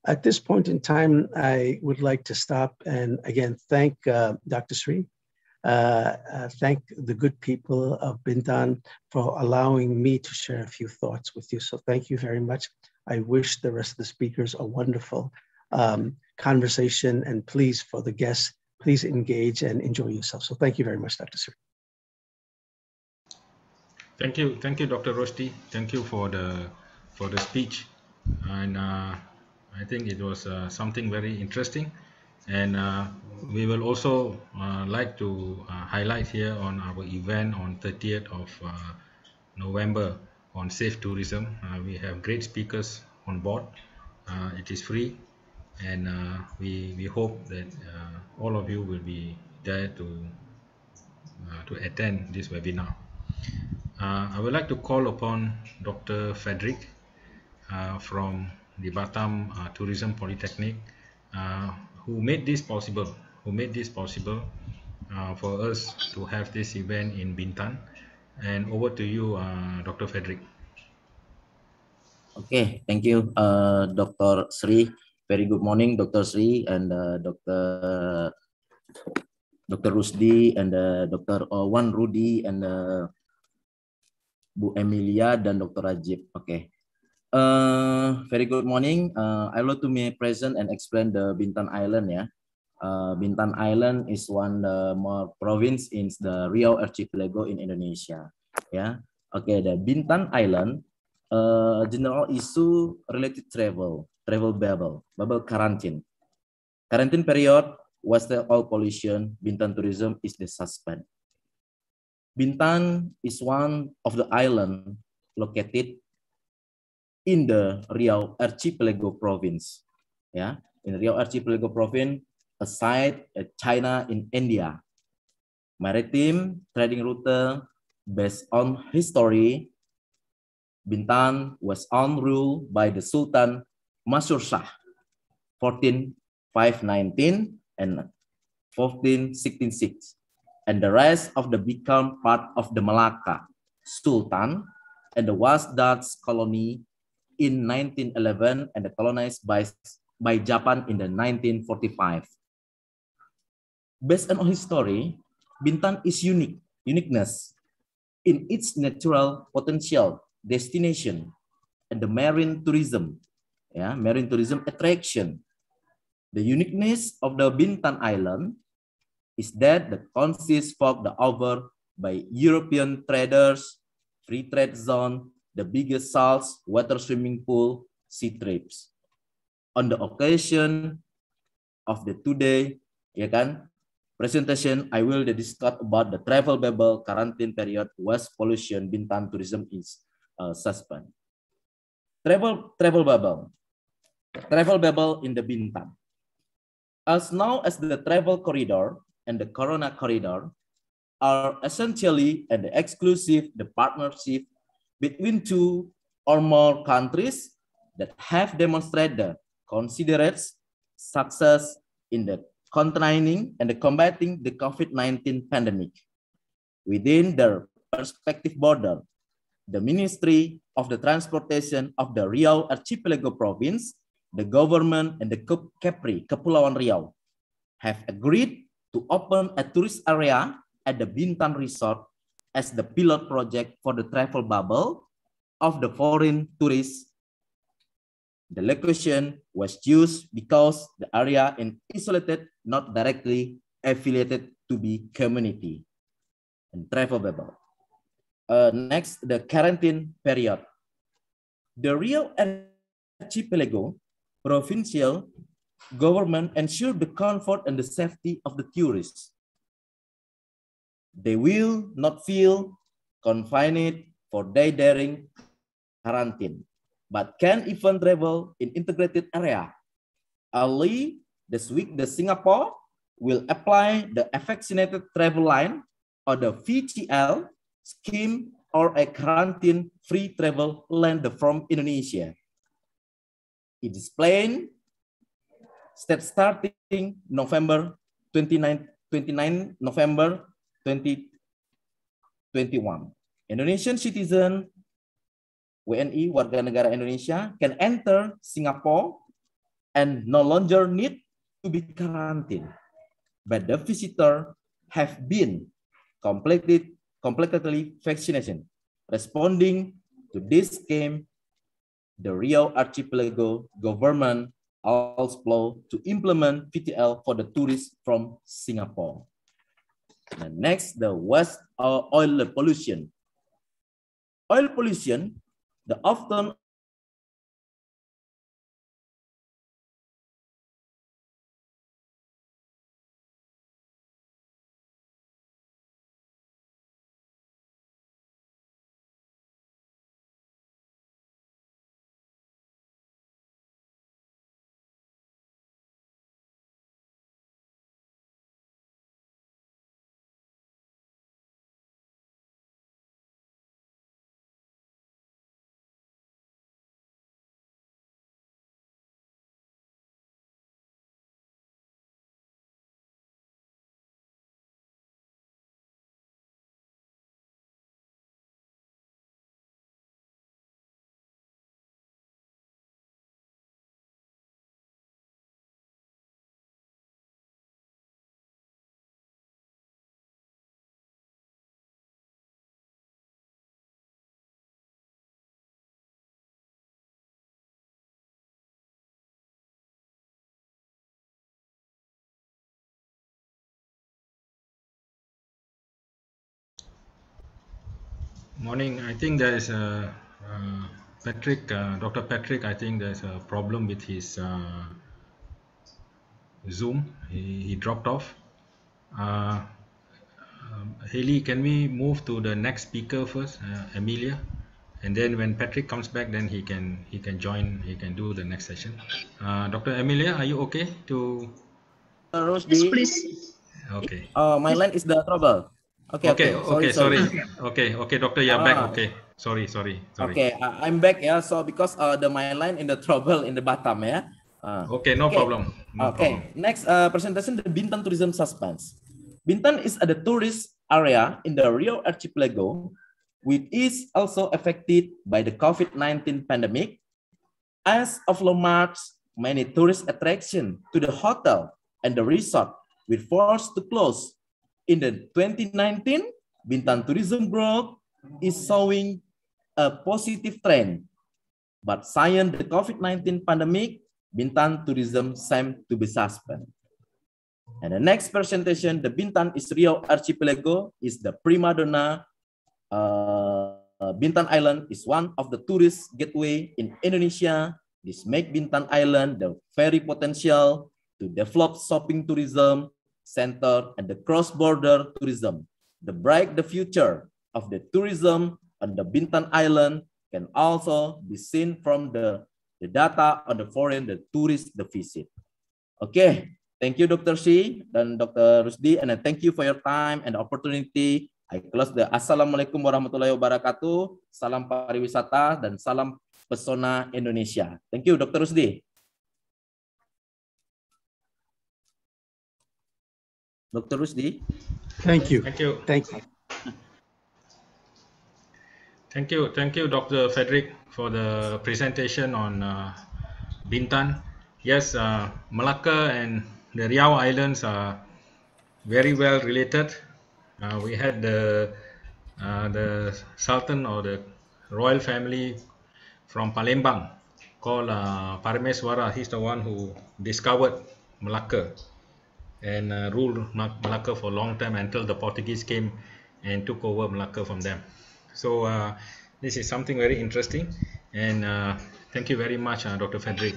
At this point in time, I would like to stop and again thank uh, Dr. Sri uh, uh, thank the good people of Bintan for allowing me to share a few thoughts with you. So thank you very much. I wish the rest of the speakers a wonderful um, conversation and please for the guests, please engage and enjoy yourself. So thank you very much, Dr. Sri. Thank you, thank you, Dr. Rosti. Thank you for the for the speech, and uh, I think it was uh, something very interesting and uh, we will also uh, like to uh, highlight here on our event on 30th of uh, November on safe tourism. Uh, we have great speakers on board. Uh, it is free. And we we hope that all of you will be there to to attend this webinar. I would like to call upon Dr. Frederick from the Batam Tourism Polytechnic who made this possible who made this possible uh, for us to have this event in Bintan and over to you uh, Dr. Frederick okay thank you uh, Dr. Sri very good morning Dr. Sri and uh, Dr. Dr. Rusdi and uh, Dr. Wan Rudi and uh, Bu Emilia dan Dr. Rajib oke okay. Uh, very good morning. Uh, I love to be present and explain the Bintan Island. Yeah, uh, Bintan Island is one the more province in the Riau Archipelago in Indonesia. Yeah. Okay, the Bintan Island. Uh, general issue related travel, travel bubble, bubble quarantine. Quarantine period was the all pollution. Bintan tourism is the suspend. Bintan is one of the island located in the Riau Archipelago province. Yeah, in Riau Archipelago province, aside China in India. maritime trading route based on history. Bintan was on rule by the Sultan Mansur Shah, 14519 and 14166, and the rest of the become part of the Malacca Sultan and the was Dutch colony in 1911 and colonized by, by Japan in the 1945. Based on history, Bintan is unique, uniqueness in its natural potential, destination, and the marine tourism, yeah, marine tourism attraction. The uniqueness of the Bintan Island is that the consists of the over by European traders, free trade zone, the biggest salts, water swimming pool, sea trips. On the occasion of the today, ya kan, presentation, I will discuss about the travel bubble quarantine period, waste pollution, Bintan tourism is uh. Travel, travel bubble. Travel bubble in the Bintan. As now as the travel corridor and the Corona corridor are essentially and exclusive the partnership between two or more countries that have demonstrated considerate success in the containing and combating the COVID-19 pandemic. Within their respective border, the Ministry of the Transportation of the Riau Archipelago Province, the government and the Kepri, Kepulauan Riau, have agreed to open a tourist area at the Bintan Resort as the pilot project for the travel bubble of the foreign tourists the location was used because the area is isolated, not directly affiliated to be community and travelable. Uh, next, the quarantine period. The Riau archipelago provincial government ensured the comfort and the safety of the tourists. They will not feel confined for day during quarantine but can even travel in integrated area. Early this week, the Singapore will apply the vaccinated travel line or the VTL scheme or a quarantine free travel land from Indonesia. It is planned that starting November 29, 29 November 2021. Indonesian citizen WNI warga negara Indonesia can enter Singapore and no longer need to be quarantined. But the visitor have been completed, completely vaccinated. Responding to this scheme, the Riau Archipelago government also to implement VTL for the tourists from Singapore. And next, the waste uh, oil pollution. Oil pollution the often Morning. I think there is a uh, Patrick, uh, Dr. Patrick. I think there's a problem with his uh, Zoom. He, he dropped off. Uh, um, Haley, can we move to the next speaker first, uh, Amelia, and then when Patrick comes back, then he can he can join. He can do the next session. Uh, Dr. Amelia, are you okay to? Yes, please. Okay. Uh, my line is the trouble. Okay, Okay. okay. Okay. Sorry. Okay. Okay. Doctor, you're back. Ah. Okay. Sorry. Sorry. Sorry. Okay, uh, I'm back. Yeah, so because uh, the my line in the trouble in the bottom. Yeah. Uh, Okay. No Okay. problem. No okay, problem. next uh, presentation the Bintan tourism suspense. Bintan is a the tourist area in the Riau Archipelago, which is also affected by the COVID-19 pandemic. As of March, many tourist attractions to the hotel and the resort were forced to close. In the 2019, Bintan tourism growth is showing a positive trend. But since the COVID-19 pandemic, Bintan tourism seems to be suspended. And the next presentation, the Bintan is Archipelago is the prima donna. Uh, Bintan Island is one of the tourist gateway in Indonesia. This make Bintan Island the very potential to develop shopping tourism center and the cross-border tourism. The bright the future of the tourism on the Bintan Island can also be seen from the, the data on the foreign the tourist the visit. Okay, thank you Dr. Shi dan Dr. Rusdi and thank you for your time and opportunity. I close the Assalamualaikum warahmatullahi wabarakatuh. Salam pariwisata dan salam pesona Indonesia. Thank you Dr. Rusdi. Dr. Rusdi. Thank you. Thank you. Thank you. <laughs> Thank you, thank you, Dr. Frederick, for the presentation on uh, Bintan. Yes, uh, Malacca and the Riau Islands are very well related. Uh, we had the uh, the Sultan or the royal family from Palembang called uh, Parameswara. He's the one who discovered Malacca and uh, ruled Ma- Malacca for a long time until the Portuguese came and took over Malacca from them. So uh, this is something very interesting, and uh, thank you very much, uh, Dr. Frederick.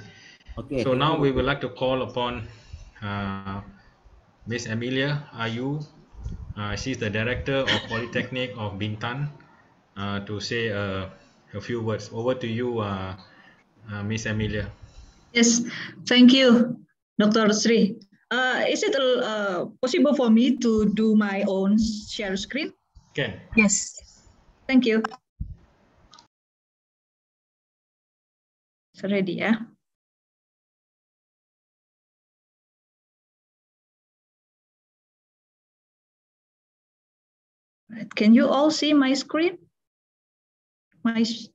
Okay. So now we would like to call upon uh, Miss Amelia Ayu. Uh, she's the director of Polytechnic of Bintan uh, to say uh, a few words. Over to you, uh, uh, Miss Amelia. Yes, thank you, Dr. Sri. Uh, is it uh, possible for me to do my own share screen? Ken. Yes. Thank you. It's ready, yeah? Right, Can you all see my screen? My sh-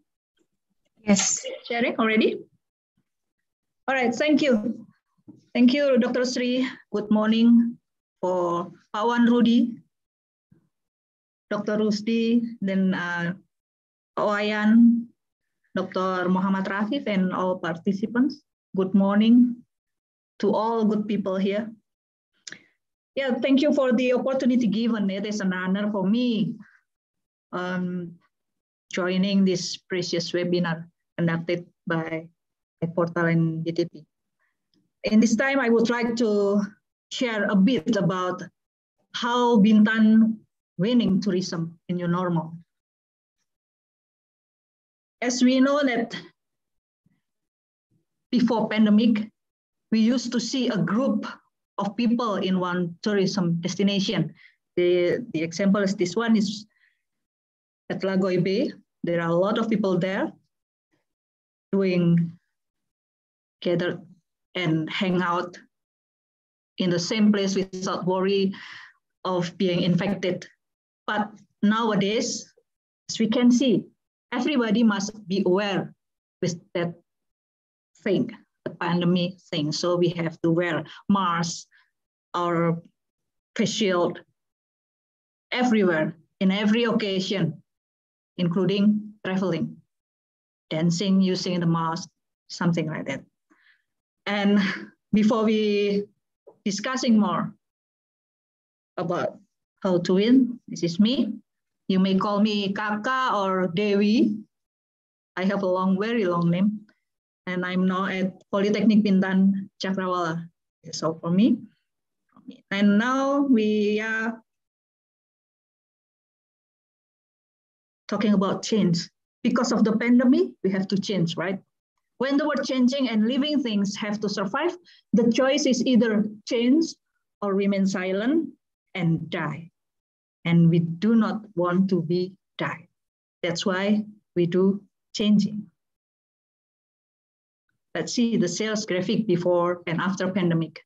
Yes. sharing already? All right, thank you. Thank you, Dr. Sri. Good morning for Pak Wan Rudi, Dr. Rusdi, then uh, Pak Wayan, Dr. Muhammad Rafif, and all participants. Good morning to all good people here. Yeah, thank you for the opportunity given. It is an honor for me um, joining this precious webinar conducted by iPortal and DTP. In this time, I would like to share a bit about how Bintan winning tourism in new normal. As we know that before pandemic, we used to see a group of people in one tourism destination. The, the example is this one is at Lagoi Bay. There are a lot of people there doing gather and hang out in the same place without worry of being infected. But nowadays, as we can see, everybody must be aware with that thing, the pandemic thing. So we have to wear masks or face shield everywhere, in every occasion, including traveling, dancing, using the mask, something like that. And before we discussing more about how to win, this is me. You may call me Kaka or Dewi. I have a long, very long name. And I'm now at Polytechnic Bintan, Cakrawala. That's all for me. And now we are talking about change. Because of the pandemic, we have to change, right? When the word changing and living things have to survive, the choice is either change or remain silent, and die. And we do not want to be die. That's why we do changing. Let's see the sales graphic before and after pandemic.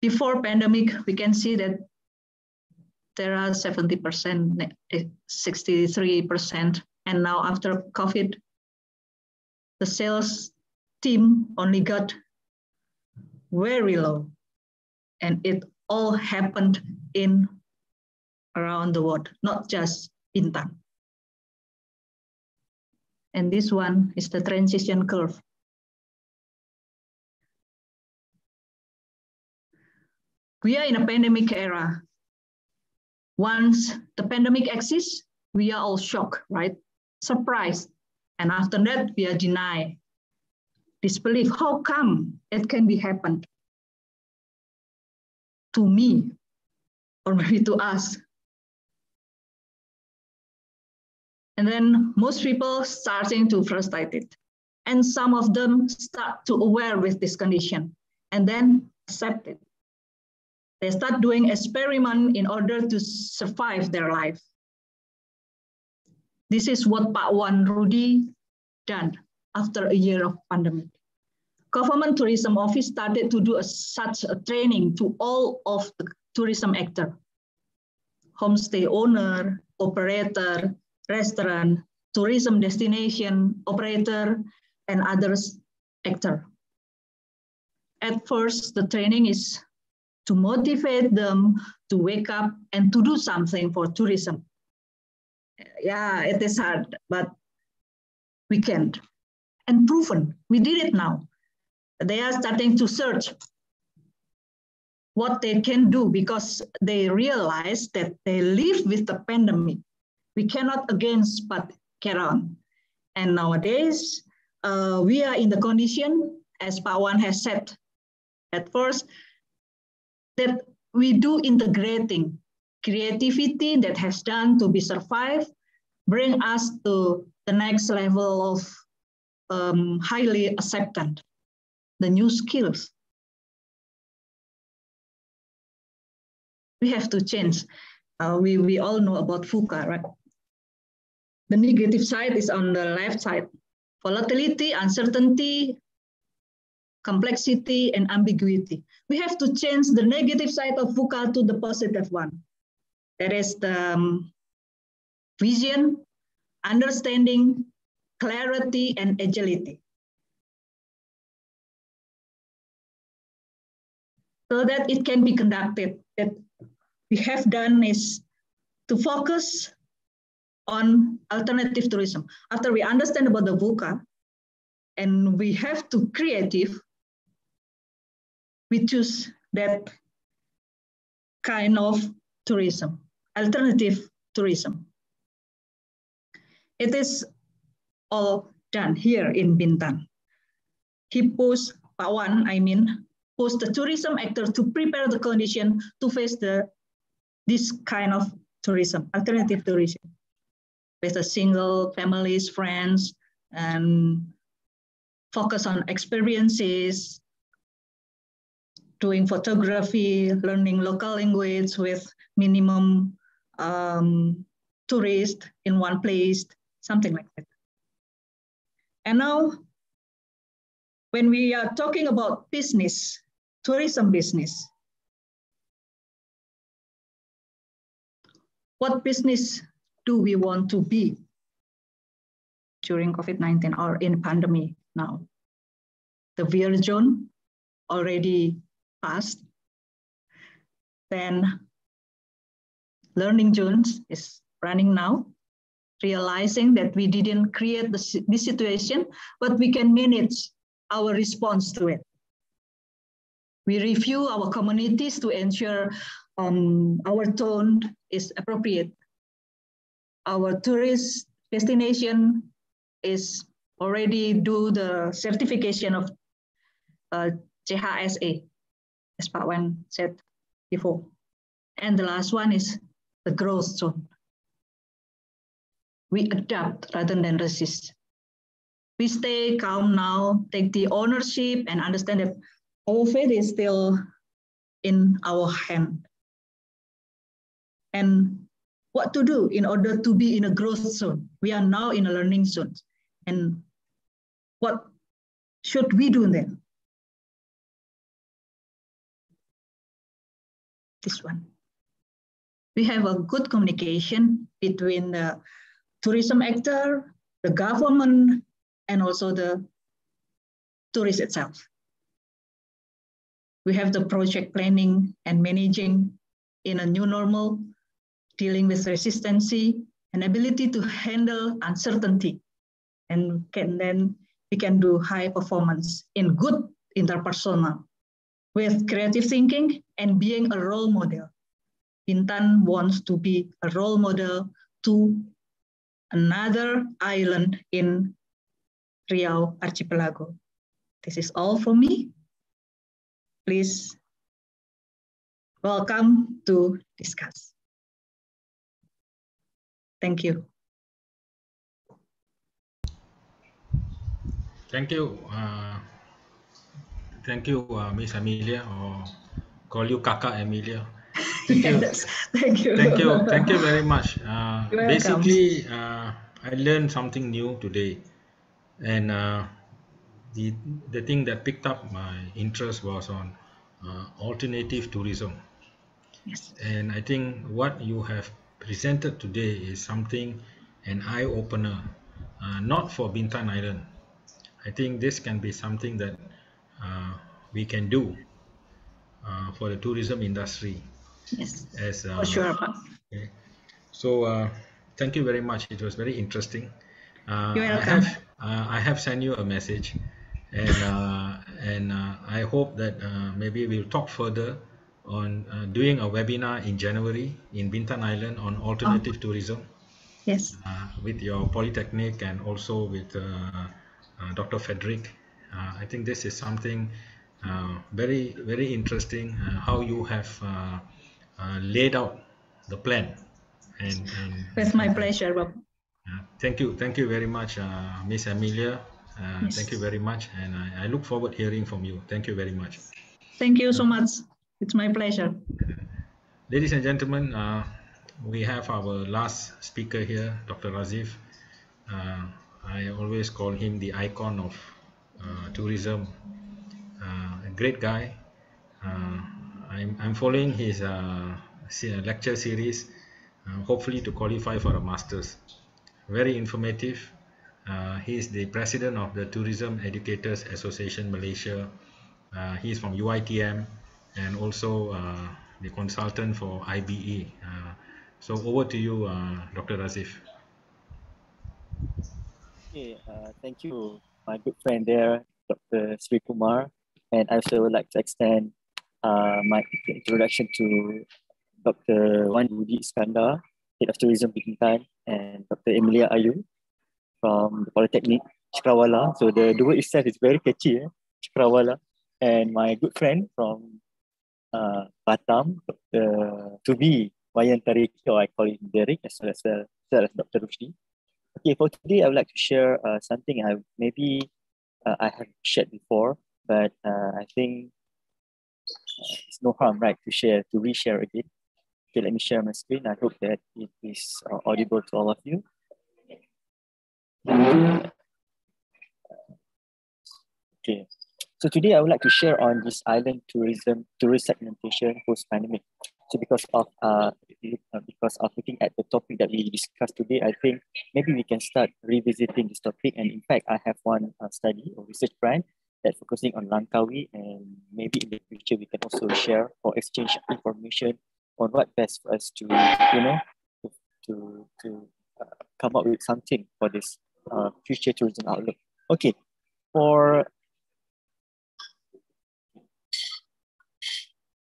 Before pandemic, we can see that there are 70%, 63%. And now after COVID, the sales team only got very low. And it all happened in around the world, not just Bintan. And this one is the transition curve. We are in a pandemic era. Once the pandemic exists, we are all shocked, right? Surprised. And after that, we are denied. Disbelief, how come it can be happened to me or maybe to us? And then most people starting to frustrated. And some of them start to aware with this condition and then accept it. They start doing experiment in order to survive their life. This is what Pak Wan Rudi done after a year of pandemic. Government Tourism Office started to do a, such a training to all of the tourism actor, homestay owner, operator, restaurant, tourism destination, operator, and others actor. At first, the training is to motivate them to wake up and to do something for tourism. Yeah, it is hard, but we can. And proven, we did it now. They are starting to search what they can do because they realize that they live with the pandemic. We cannot against but carry on. And nowadays, uh, we are in the condition, as Pak Wan has said at first, that we do integrating creativity that has done to be survived, bring us to the next level of um, highly accepted, the new skills. We have to change. Uh, we, we all know about VUCA, right? The negative side is on the left side. Volatility, uncertainty, complexity, and ambiguity. We have to change the negative side of VUCA to the positive one. That is the um, vision, understanding, clarity, and agility. So that it can be conducted. That we have done is to focus on alternative tourism. After we understand about the VUCA, and we have to creative, we choose that kind of tourism, alternative tourism. It is all done here in Bintan. He pushed Pak Wan, I mean, pushed the tourism actor to prepare the condition to face the this kind of tourism, alternative tourism, with a single families, friends, and focus on experiences, doing photography, learning local language with minimum um, tourist in one place, something like that. And now, when we are talking about business, tourism business, what business do we want to be during COVID-19 or in pandemic now? The zone already passed. Then learning zones is running now, realizing that we didn't create the, this situation, but we can manage our response to it. We review our communities to ensure um, our tone is appropriate. Our tourist destination is already do the certification of uh, as Pak Wan said before. And the last one is the growth zone. We adapt rather than resist. We stay calm now, take the ownership and understand that our faith is still in our hand. And what to do in order to be in a growth zone. We are now in a learning zone. And what should we do then? This one. We have a good communication between the tourism actor, the government, and also the tourist itself. We have the project planning and managing in a new normal, dealing with resistancy and ability to handle uncertainty. And can then we can do high performance in good interpersonal with creative thinking and being a role model. Bintan wants to be a role model to another island in Riau Archipelago. This is all for me. Please welcome to discuss. Thank you. Thank you. Uh, thank you, uh, Miss Amelia, or call you Kaka Amelia. Thank you. thank you. Thank you. Thank you very much. Uh, basically, uh, I learned something new today, and uh, the the thing that picked up my interest was on uh, alternative tourism. Yes. And I think what you have presented today is something an eye opener, uh, not for Bintan Island, I think this can be something that uh, we can do uh, for the tourism industry. Yes, as, uh, for sure. Okay. So uh, thank you very much. It was very interesting. Uh, You're welcome. I have, uh, I have sent you a message and, and I hope that maybe we'll talk further on doing a webinar in January in Bintan Island on alternative oh. tourism. Yes. with your polytechnic and also with uh, Dr. Frederick. Uh, I think this is something uh, very, very interesting how you have laid out the plan. And, and With my pleasure, Bob. thank you. Thank you very much, Miss Amelia. yes. Thank you very much. And I, I look forward hearing from you. Thank you very much. Thank you so much. It's my pleasure. Ladies and gentlemen, uh, we have our last speaker here, Dr. Razif. Uh, I always call him the icon of uh, tourism. Uh, a great guy. Uh, I'm, I'm following his uh, lecture series, uh, hopefully to qualify for a master's. Very informative. Uh, he is the president of the Tourism Educators Association Malaysia. he is from UITM and also the consultant for IBE. so over to you, Dr. Razif. Okay, uh, thank you, my good friend there, Dr. Sri Kumar. And I also would like to extend uh, my introduction to Dr. Wan Rudi Iskandar, Head of Tourism Bintan, and Dr. Emilia Ayu from the Polytechnic Cakrawala. So the, the word itself is very catchy, eh? Cakrawala. And my good friend from uh, Batam, Dr. Tubi Wayan Tariki, or I call him Derek, as well as, uh, as, well as Dr. Rushdi. Okay, for today, I would like to share uh, something I maybe uh, I have shared before, but uh, I think uh, it's no harm, right, to share, to reshare again. Okay, let me share my screen. I hope that it is uh, audible to all of you. Okay, so today I would like to share on this island tourism, tourist segmentation post-pandemic. So because of uh, uh, because of looking at the topic that we discussed today, I think maybe we can start revisiting this topic. And in fact, I have one uh, study or research brand that focusing on Langkawi, and maybe in the future we can also share or exchange information on what best for us to you know to to, to uh, come up with something for this uh, future tourism outlook. Okay, for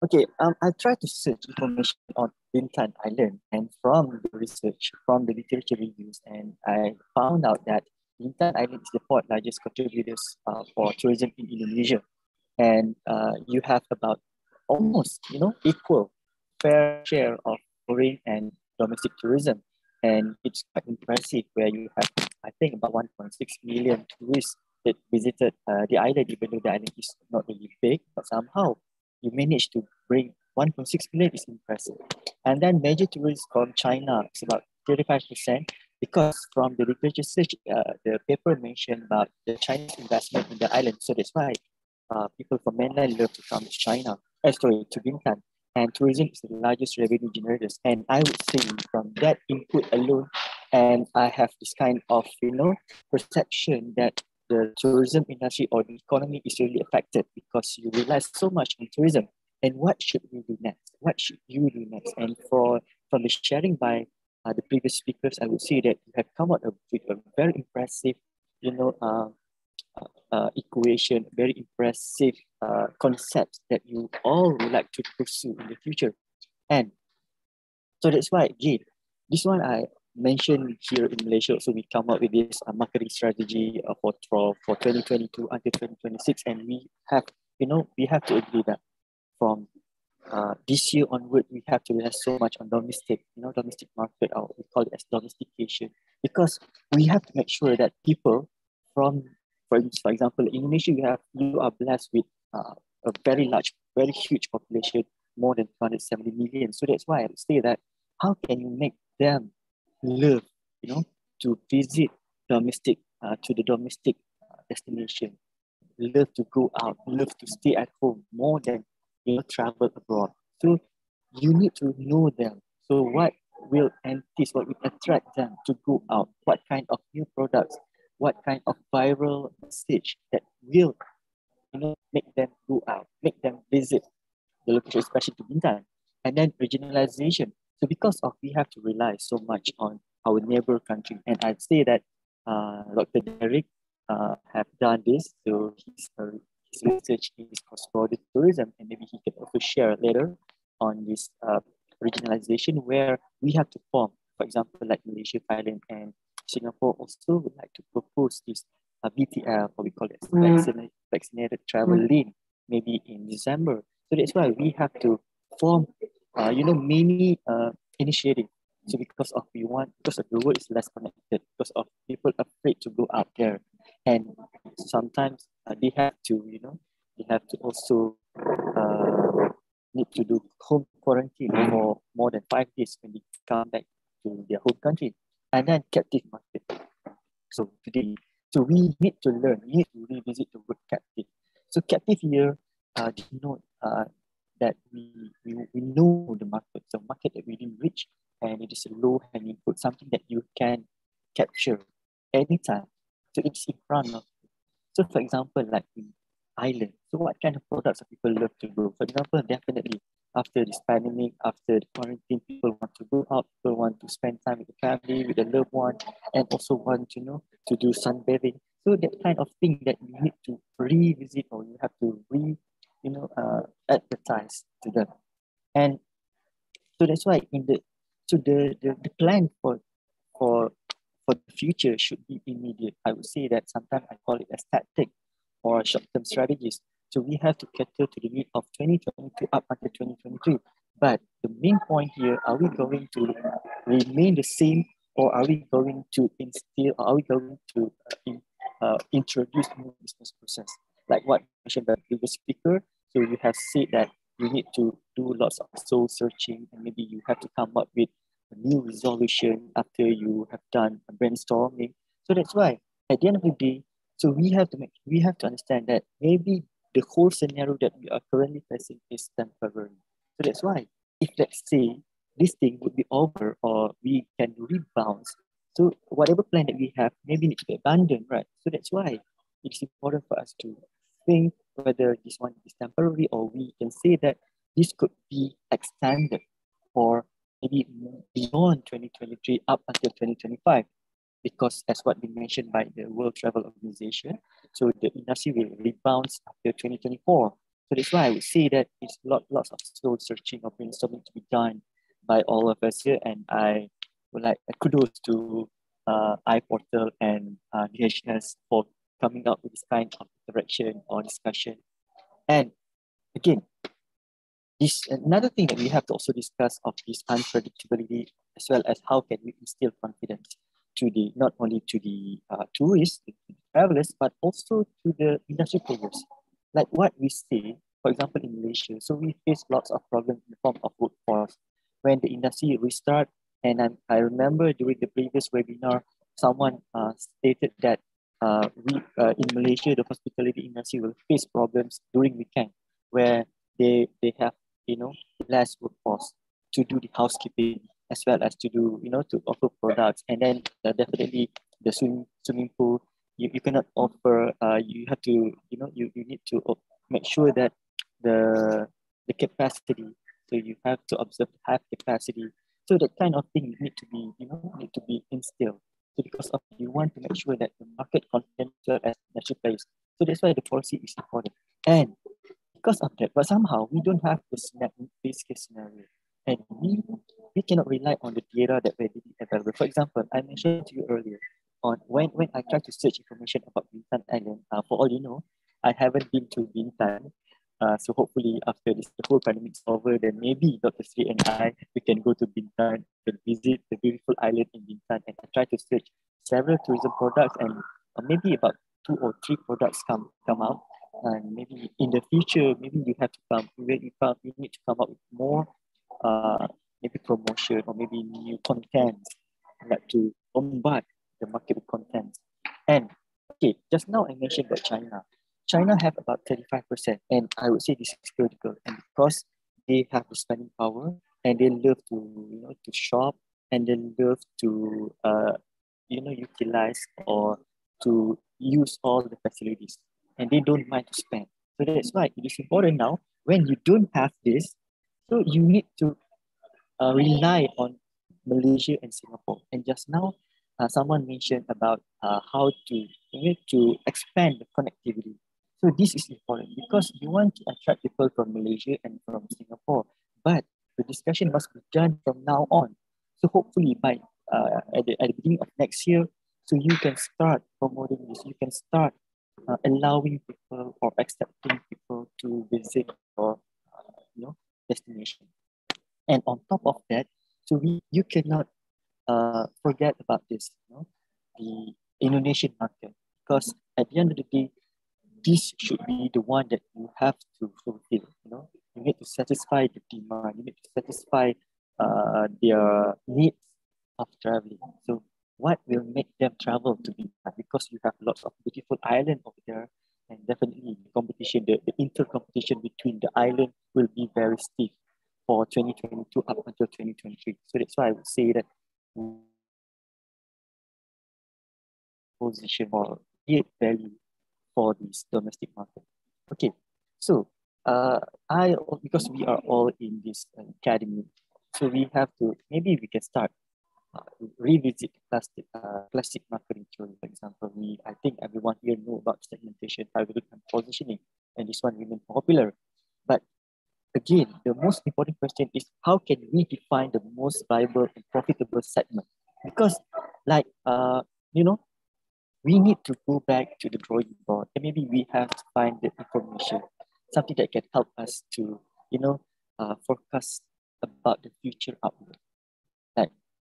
Okay, um, I tried to search information on Bintan Island and from the research, from the literature reviews, and I found out that Bintan Island is the fourth largest contributors uh, for tourism in Indonesia. And uh, you have about almost, you know, equal fair share of foreign and domestic tourism. And it's quite impressive where you have, I think, about 1.6 million tourists that visited uh, the island, even though the island is not really big, but somehow you managed to bring 1.6 million is impressive. And then major tourists from China, is about 35%, because from the literature search, uh, the paper mentioned about the Chinese investment in the island. So that's why uh, people from mainland love to come to China, uh, sorry, to Bintan. And tourism is the largest revenue generators. And I would say from that input alone, and I have this kind of, you know, perception that the tourism industry or the economy is really affected because you rely so much on tourism. And what should we do next? What should you do next? And for from the sharing by uh, the previous speakers, I would say that you have come out with a very impressive, you know, uh, uh, uh, equation, very impressive uh, concepts that you all would like to pursue in the future. And so that's why, again, this one I mentioned here in Malaysia, so we come up with this uh, marketing strategy uh, for, for 2022 until 2026. And we have, you know, we have to agree that from uh, this year onward, we have to rely so much on domestic, you know, domestic market, or we call it as domestication, because we have to make sure that people from, for, for example, in Indonesia, we have, you are blessed with uh, a very large, very huge population, more than 270 million. So that's why I would say that how can you make them love, you know, to visit domestic, uh, to the domestic uh, destination, love to go out, love to stay at home more than you know, travel abroad. So you need to know them. So what will entice, what will attract them to go out? What kind of new products? What kind of viral message that will, you know, make them go out, make them visit the location, especially to Bintan, and then regionalization. So because of we have to rely so much on our neighbor country, and I'd say that uh, Dr. Derek uh, have done this. So he's a his research is cross-border tourism, and maybe he can also share later on this uh, regionalization where we have to form, for example, like Malaysia, Thailand, and Singapore also would like to propose this uh, VTL, what we call it, mm. vaccinated, vaccinated travel mm. lane, maybe in December. So that's why we have to form, uh, you know, many uh, initiatives. So because of we want, because of the world is less connected, because of people afraid to go out there, and sometimes uh, they have to, you know, they have to also uh, need to do home quarantine for more than five days when they come back to their home country, and then captive market. So today, so we need to learn, we need to revisit the word captive. So captive here, uh, denote uh, that we, we, we know the market, the market that we didn't reach, and it is a low hanging fruit, something that you can capture anytime. So it's in front of so for example, like in Ireland, so what kind of products people love to go? For example, definitely after this pandemic, after the quarantine, people want to go out, people want to spend time with the family, with the loved one, and also want you know to do sunbathing. So that kind of thing that you need to revisit or you have to re, you know, uh, advertise to them. And so that's why in the so the, the, the plan for for for the future should be immediate. I would say that sometimes I call it a static or short-term strategies. So we have to cater to the need of 2022 up until 2023. But the main point here, are we going to remain the same or are we going to instill, or are we going to uh, in, uh, introduce new business process? Like what mentioned by the previous speaker, so you have said that you need to do lots of soul searching and maybe you have to come up with new resolution after you have done a brainstorming. So that's why at the end of the day, so we have to make we have to understand that maybe the whole scenario that we are currently facing is temporary. So that's why if let's say this thing would be over or we can rebound. So whatever plan that we have maybe needs to be abandoned, right? So that's why it's important for us to think whether this one is temporary or we can say that this could be extended for maybe beyond 2023 up until 2025 because that's what been mentioned by the World Travel Organization. So the industry will rebound after 2024. So that's why I would say that it's lot, lots of soul searching or brainstorming to be done by all of us here. And I would like a kudos to uh, iPortal and uh, DHS for coming up with this kind of interaction or discussion. And again, this another thing that we have to also discuss of this unpredictability as well as how can we instill confidence to the not only to the uh, tourists, the travelers, but also to the industry players. Like what we see, for example, in Malaysia. So we face lots of problems in the form of workforce. When the industry restart, and I, I remember during the previous webinar, someone uh, stated that uh, we uh, in Malaysia, the hospitality industry will face problems during weekend where they, they have, you know, less workforce to do the housekeeping as well as to do, you know, to offer products. And then uh, definitely the swimming, swimming pool, you, you cannot offer, uh, you have to, you know, you, you need to make sure that the, the capacity, so you have to observe high capacity. So that kind of thing need to be, you know, need to be instilled. So because of you want to make sure that the market content as national place. So that's why the policy is important. And because of that, but somehow we don't have the base case scenario. And we, we cannot rely on the data that we readily available. For example, I mentioned to you earlier on when, when I try to search information about Bintan Island, uh, for all you know, I haven't been to Bintan. Uh, so hopefully after this the whole pandemic is over, then maybe Dr. Sri and I, we can go to Bintan and visit the beautiful island in Bintan and I try to search several tourism products and uh, maybe about two or three products come come out. And maybe in the future, maybe you have to come, you, come, you need to come up with more uh, maybe promotion or maybe new content like to bombard the market content. And okay, just now I mentioned about China. China have about 35%, and I would say this is critical. And because they have the spending power and they love to, you know, to shop and they love to, uh, you know, utilize or to use all the facilities and they don't mind to spend. So that's why it is important now when you don't have this, so you need to uh, rely on Malaysia and Singapore. And just now, uh, someone mentioned about uh, how to to expand the connectivity. So this is important because you want to attract people from Malaysia and from Singapore, but the discussion must be done from now on. So hopefully by uh, at, the, at the beginning of next year, so you can start promoting this. You can start uh, allowing people or accepting people to visit your uh, you know destination. And on top of that, so we you cannot uh, forget about this, you know, the Indonesian market, because at the end of the day, this should be the one that you have to fulfill. You know, you need to satisfy the demand. You need to satisfy uh, their needs of traveling. So, what will make them travel to be because you have lots of beautiful island over there, and definitely the competition, the, the inter competition between the island will be very stiff for 2022 up until 2023. So that's why I would say that position or create value for this domestic market. Okay, so uh, I because we are all in this academy, so we have to maybe we can start revisit plastic uh, plastic marketing theory. For example, we I think everyone here know about segmentation, targeting, and positioning, and this one remain popular. But again, the most important question is how can we define the most viable and profitable segment? Because like, uh, you know, we need to go back to the drawing board and maybe we have to find the information, something that can help us to, you know, uh, forecast about the future outlook.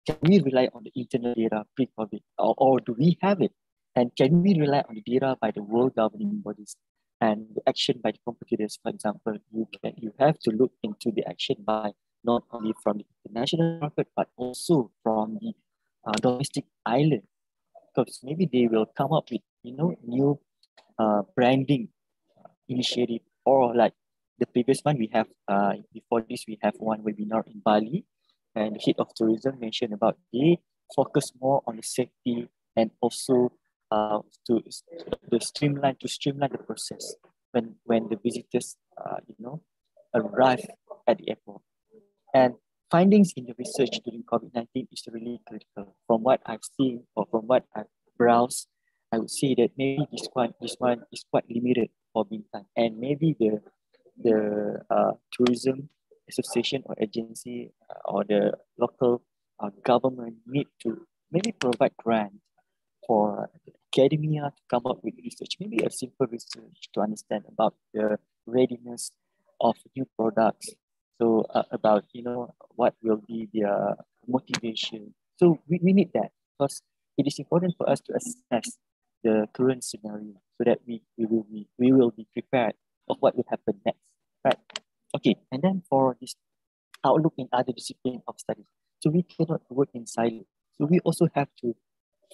Can we rely on the internal data pre-COVID or, or do we have it? And can we rely on the data by the world governing bodies? and the action by the competitors, for example, you can you have to look into the action by not only from the international market but also from the uh, domestic island, because maybe they will come up with you know new uh, branding initiative or like the previous one we have uh, before this we have one webinar in Bali, and the head of tourism mentioned about they focus more on the safety and also uh, to the streamline to streamline the process when when the visitors uh, you know arrive at the airport. And findings in the research during covid-19 is really critical. From what i've seen or from what i've browsed i would say that maybe this one this one is quite limited for Bintan and maybe the the uh, tourism association or agency uh, or the local uh, government need to maybe provide grant for academia to come up with research, maybe a simple research to understand about the readiness of new products. So uh, about, you know, what will be their motivation. So we, we need that because it is important for us to assess the current scenario so that we, we, will be, we will be prepared of what will happen next. Okay, and then for this outlook in other disciplines of studies, so we cannot work in silence. So we also have to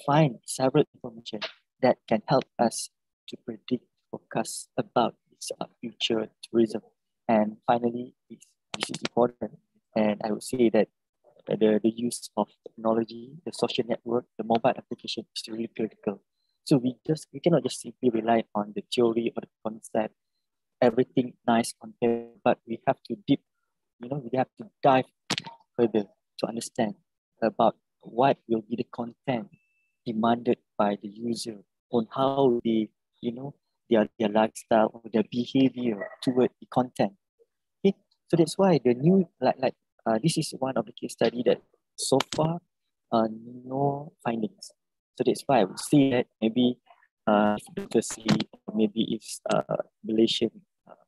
find several information that can help us to predict, forecast about its future tourism. And finally, this, this is important. And I would say that the, the use of technology, the social network, the mobile application is really critical. So we just we cannot just simply rely on the theory or the concept, everything nice on paper, but we have to deep, you know, we have to dive further to understand about what will be the content demanded by the user on how they, you know, their, their lifestyle or their behavior toward the content. Okay, so that's why the new like like uh, this is one of the case study that so far uh, no findings. So that's why I would say that maybe uh, the or maybe if uh, Malaysian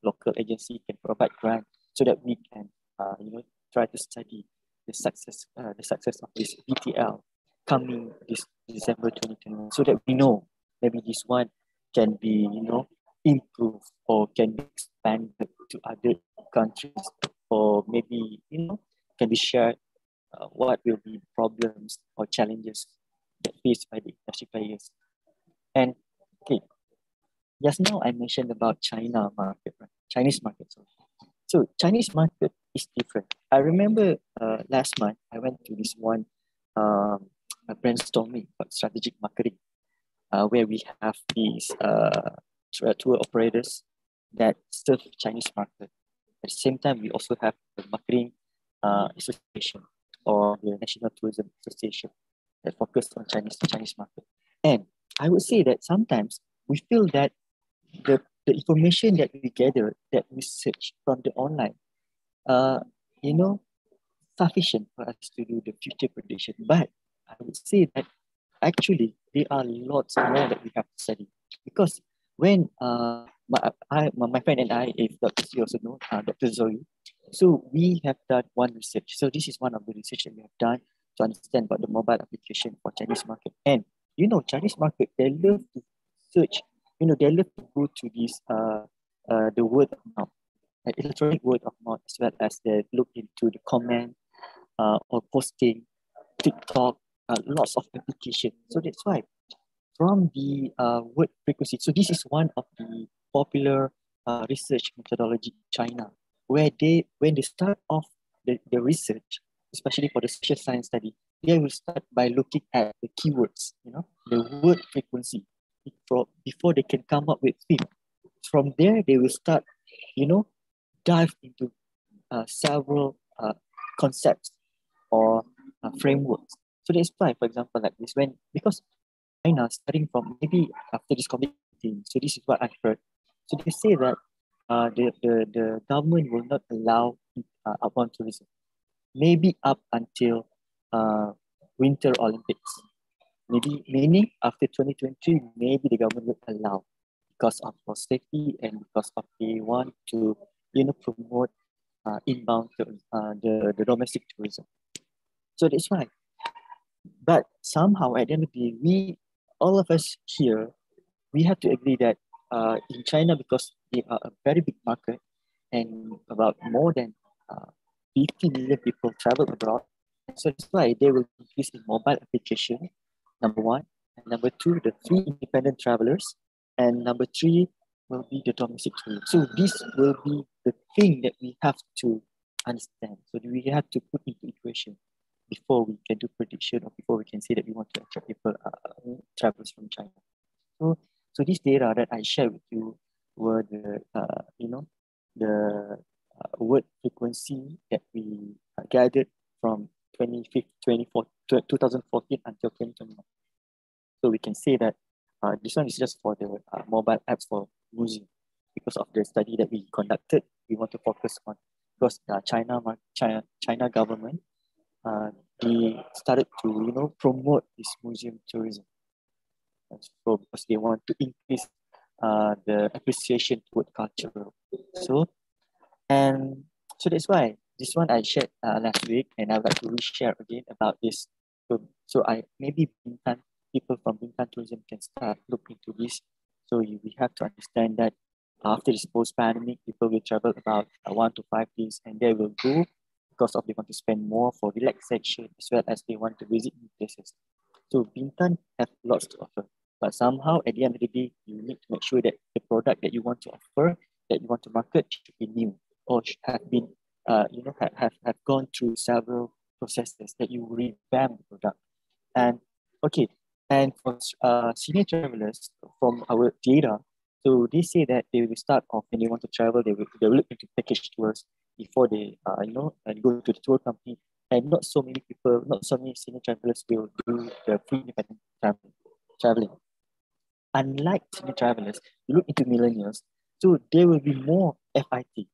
local agency can provide grant so that we can uh, you know try to study the success uh, the success of this VTL coming this December 2021 so that we know maybe this one can be you know improved or can be expanded to other countries or maybe you know can be shared uh, what will be problems or challenges that faced by the industry players. And just now I mentioned about China market, right? Chinese market. So, Chinese market is different. I remember uh, last month I went to this one um, brainstorming about strategic marketing, uh, where we have these uh, tour operators that serve Chinese market. At the same time, we also have the marketing uh, association or the National Tourism Association that focus on Chinese Chinese market. And I would say that sometimes we feel that the, the information that we gather, that we search from the online, uh, you know, sufficient for us to do the future prediction. But I would say that actually there are lots more that we have to study because when uh, my, I, my friend and I, if Dr. C also know, uh, Dr. Zoe, so we have done one research. So this is one of the research that we have done to understand about the mobile application for Chinese market. And you know, Chinese market, they love to search, you know, they love to go to this uh, uh the word of mouth, electronic word of mouth, as well as they look into the comment uh, or posting, TikTok, uh, lots of application. So that's why from the uh, word frequency, so this is one of the popular uh, research methodology in China where they, when they start off the, the research, especially for the social science study, they will start by looking at the keywords, you know, the word frequency before, they can come up with theme. From there, they will start, you know, dive into uh, several uh, concepts or uh, frameworks. So that's why, for example, like this, when because China starting from maybe after this COVID, so this is what I've heard. So they say that uh, the, the, the government will not allow uh, outbound tourism, maybe up until uh, Winter Olympics. Maybe meaning after 2020, maybe the government will allow because of for safety and because of they want to you know promote uh, inbound to, uh, the, the domestic tourism. So that's why. But somehow at the end of the day, we all of us here, we have to agree that uh, in China because they are a very big market and about more than uh, 50 million people travel abroad. So that's why they will increase in mobile application, number one. And number two, the free independent travelers. And number three will be the domestic tourism. So this will be the thing that we have to understand. So we have to put into equation before we can do prediction or before we can say that we want to attract people, uh, travelers from China. So so this data that I shared with you were the, uh, you know, the uh, word frequency that we uh, gathered from 2014 until 2021. So we can say that uh, this one is just for the uh, mobile apps for museum because of the study that we conducted. We want to focus on because uh, China, China, China government, uh, they started to you know promote this museum tourism And so because they want to increase uh, the appreciation toward culture. So, and so that's why this one I shared uh, last week, and I'd like to reshare again about this. So, so I maybe Bintan, people from Bintan tourism can start looking into this. So you, we have to understand that after this post-pandemic, people will travel about uh, one to five days and they will go because of they want to spend more for relaxation as well as they want to visit new places. So Bintan have lots to offer, but somehow at the end of the day, you need to make sure that the product that you want to offer, that you want to market should be new or should have been, uh, you know, have, have, have gone through several processes that you revamp the product. And okay, and for uh, senior travelers from our data, so they say that they will start off when they want to travel, they will, they will look into package tours before they, uh, you know, and go to the tour company. And not so many people, not so many senior travelers will do the free independent travel, traveling. Unlike senior travelers, you look into millennials, so there will be more FIT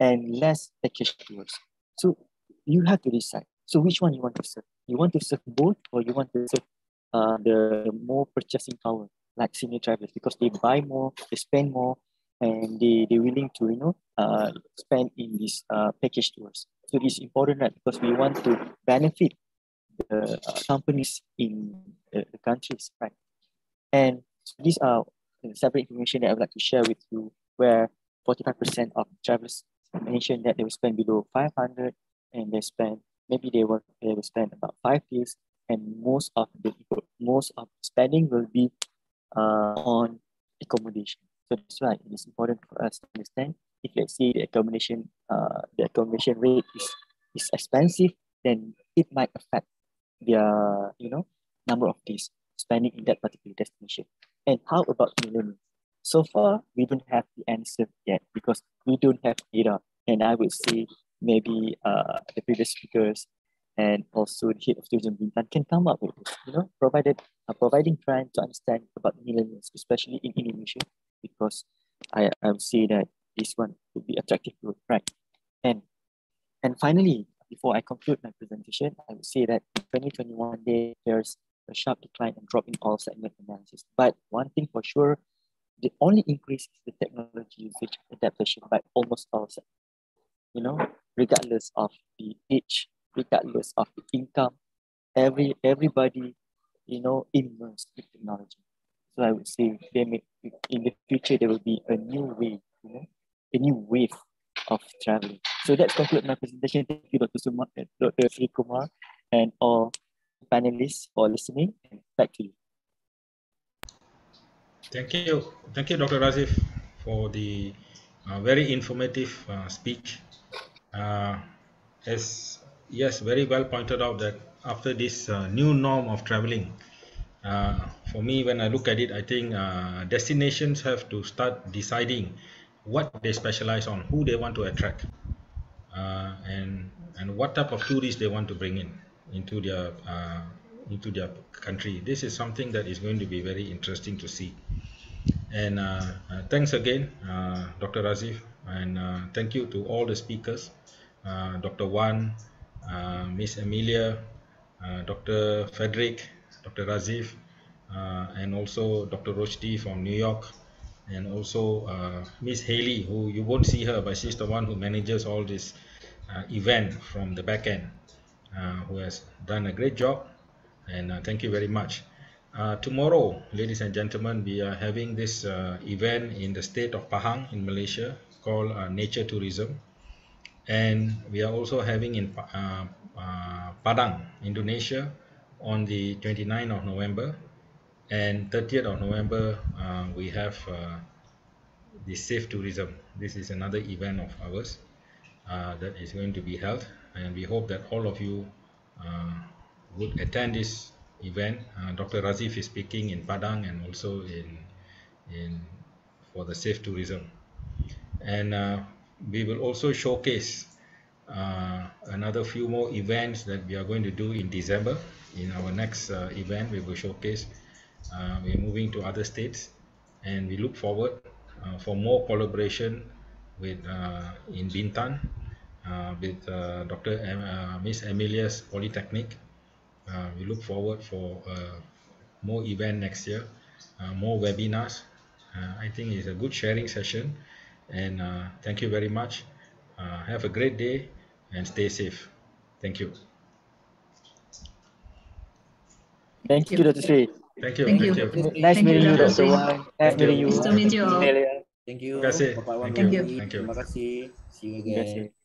and less package tours. So you have to decide. So which one you want to serve? You want to serve both or you want to serve uh, the more purchasing power like senior travelers because they buy more, they spend more, and they, they're willing to, you know, uh, spend in these uh, package tours. So it's important right, because we want to benefit the uh, companies in the, the countries, right? And these are separate information that I would like to share with you where 45% of travelers mentioned that they will spend below 500 and they spend, maybe they will, they will spend about five days and most of the most of spending will be uh, on accommodation. So that's why it is important for us to understand if let's say the accommodation, uh, the accommodation rate is, is expensive, then it might affect their, you know, number of days spending in that particular destination. And how about millennials? So far, we don't have the answer yet because we don't have data. And I would say maybe uh, the previous speakers and also the head of tourism Bintan can come up with this, you know, provided uh, providing trying to understand about millennials, especially in Indonesia, because I, I would say that this one would be attractive to right? And and finally, before I conclude my presentation, I would say that in 2021 there's a sharp decline and drop in all segment analysis. But one thing for sure, the only increase is the technology usage adaptation by almost all segments. You know, regardless of the age regardless of the income. Every everybody, you know, immersed with technology. So I would say they may, in the future there will be a new way, you know, a new wave of traveling. So that concludes my presentation. Thank you, Dr. Sumar, Dr. Sri Kumar, and all panelists for listening. And back to you. Thank you. Thank you, Dr. Razif, for the uh, very informative uh, speech. Uh, as yes, very well pointed out that after this uh, new norm of traveling, uh, for me, when I look at it, I think uh, destinations have to start deciding what they specialize on, who they want to attract, and and what type of tourists they want to bring in into their into their country. This is something that is going to be very interesting to see. And uh, thanks again, Dr. Razif, and thank you to all the speakers, Dr. Wan, uh, Miss Amelia, uh, Dr. Frederick, Dr. Razif, uh, and also Dr. Roshdi from New York, and also Miss Haley, who you won't see her, but she's the one who manages all this event from the back end, who has done a great job. And thank you very much. Uh, tomorrow, ladies and gentlemen, we are having this uh, event in the state of Pahang in Malaysia called uh, Nature Tourism and we are also having in uh, uh, Padang, Indonesia on the 29th of November and 30th of November we have the Safe Tourism. This is another event of ours that is going to be held and we hope that all of you would attend this event. Dr. Razif is speaking in Padang and also in, in for the Safe Tourism. And we will also showcase uh, another few more events that we are going to do in December. In our next uh, event, we will showcase. Uh, we are moving to other states, and we look forward uh, for more collaboration with uh, in Bintan uh, with Dr. M, Miss Amelia's Polytechnic. We look forward for more event next year, more webinars. I think it's a good sharing session and uh, thank you very much uh, have a great day and stay safe thank you thank you dr sri thank you thank, thank you, you. nice thank meeting you, you dr wan nice meeting you nice to meet you all. Thank you. Terima kasih. Thank you. Thank you. Terima kasih. See you again. kasih.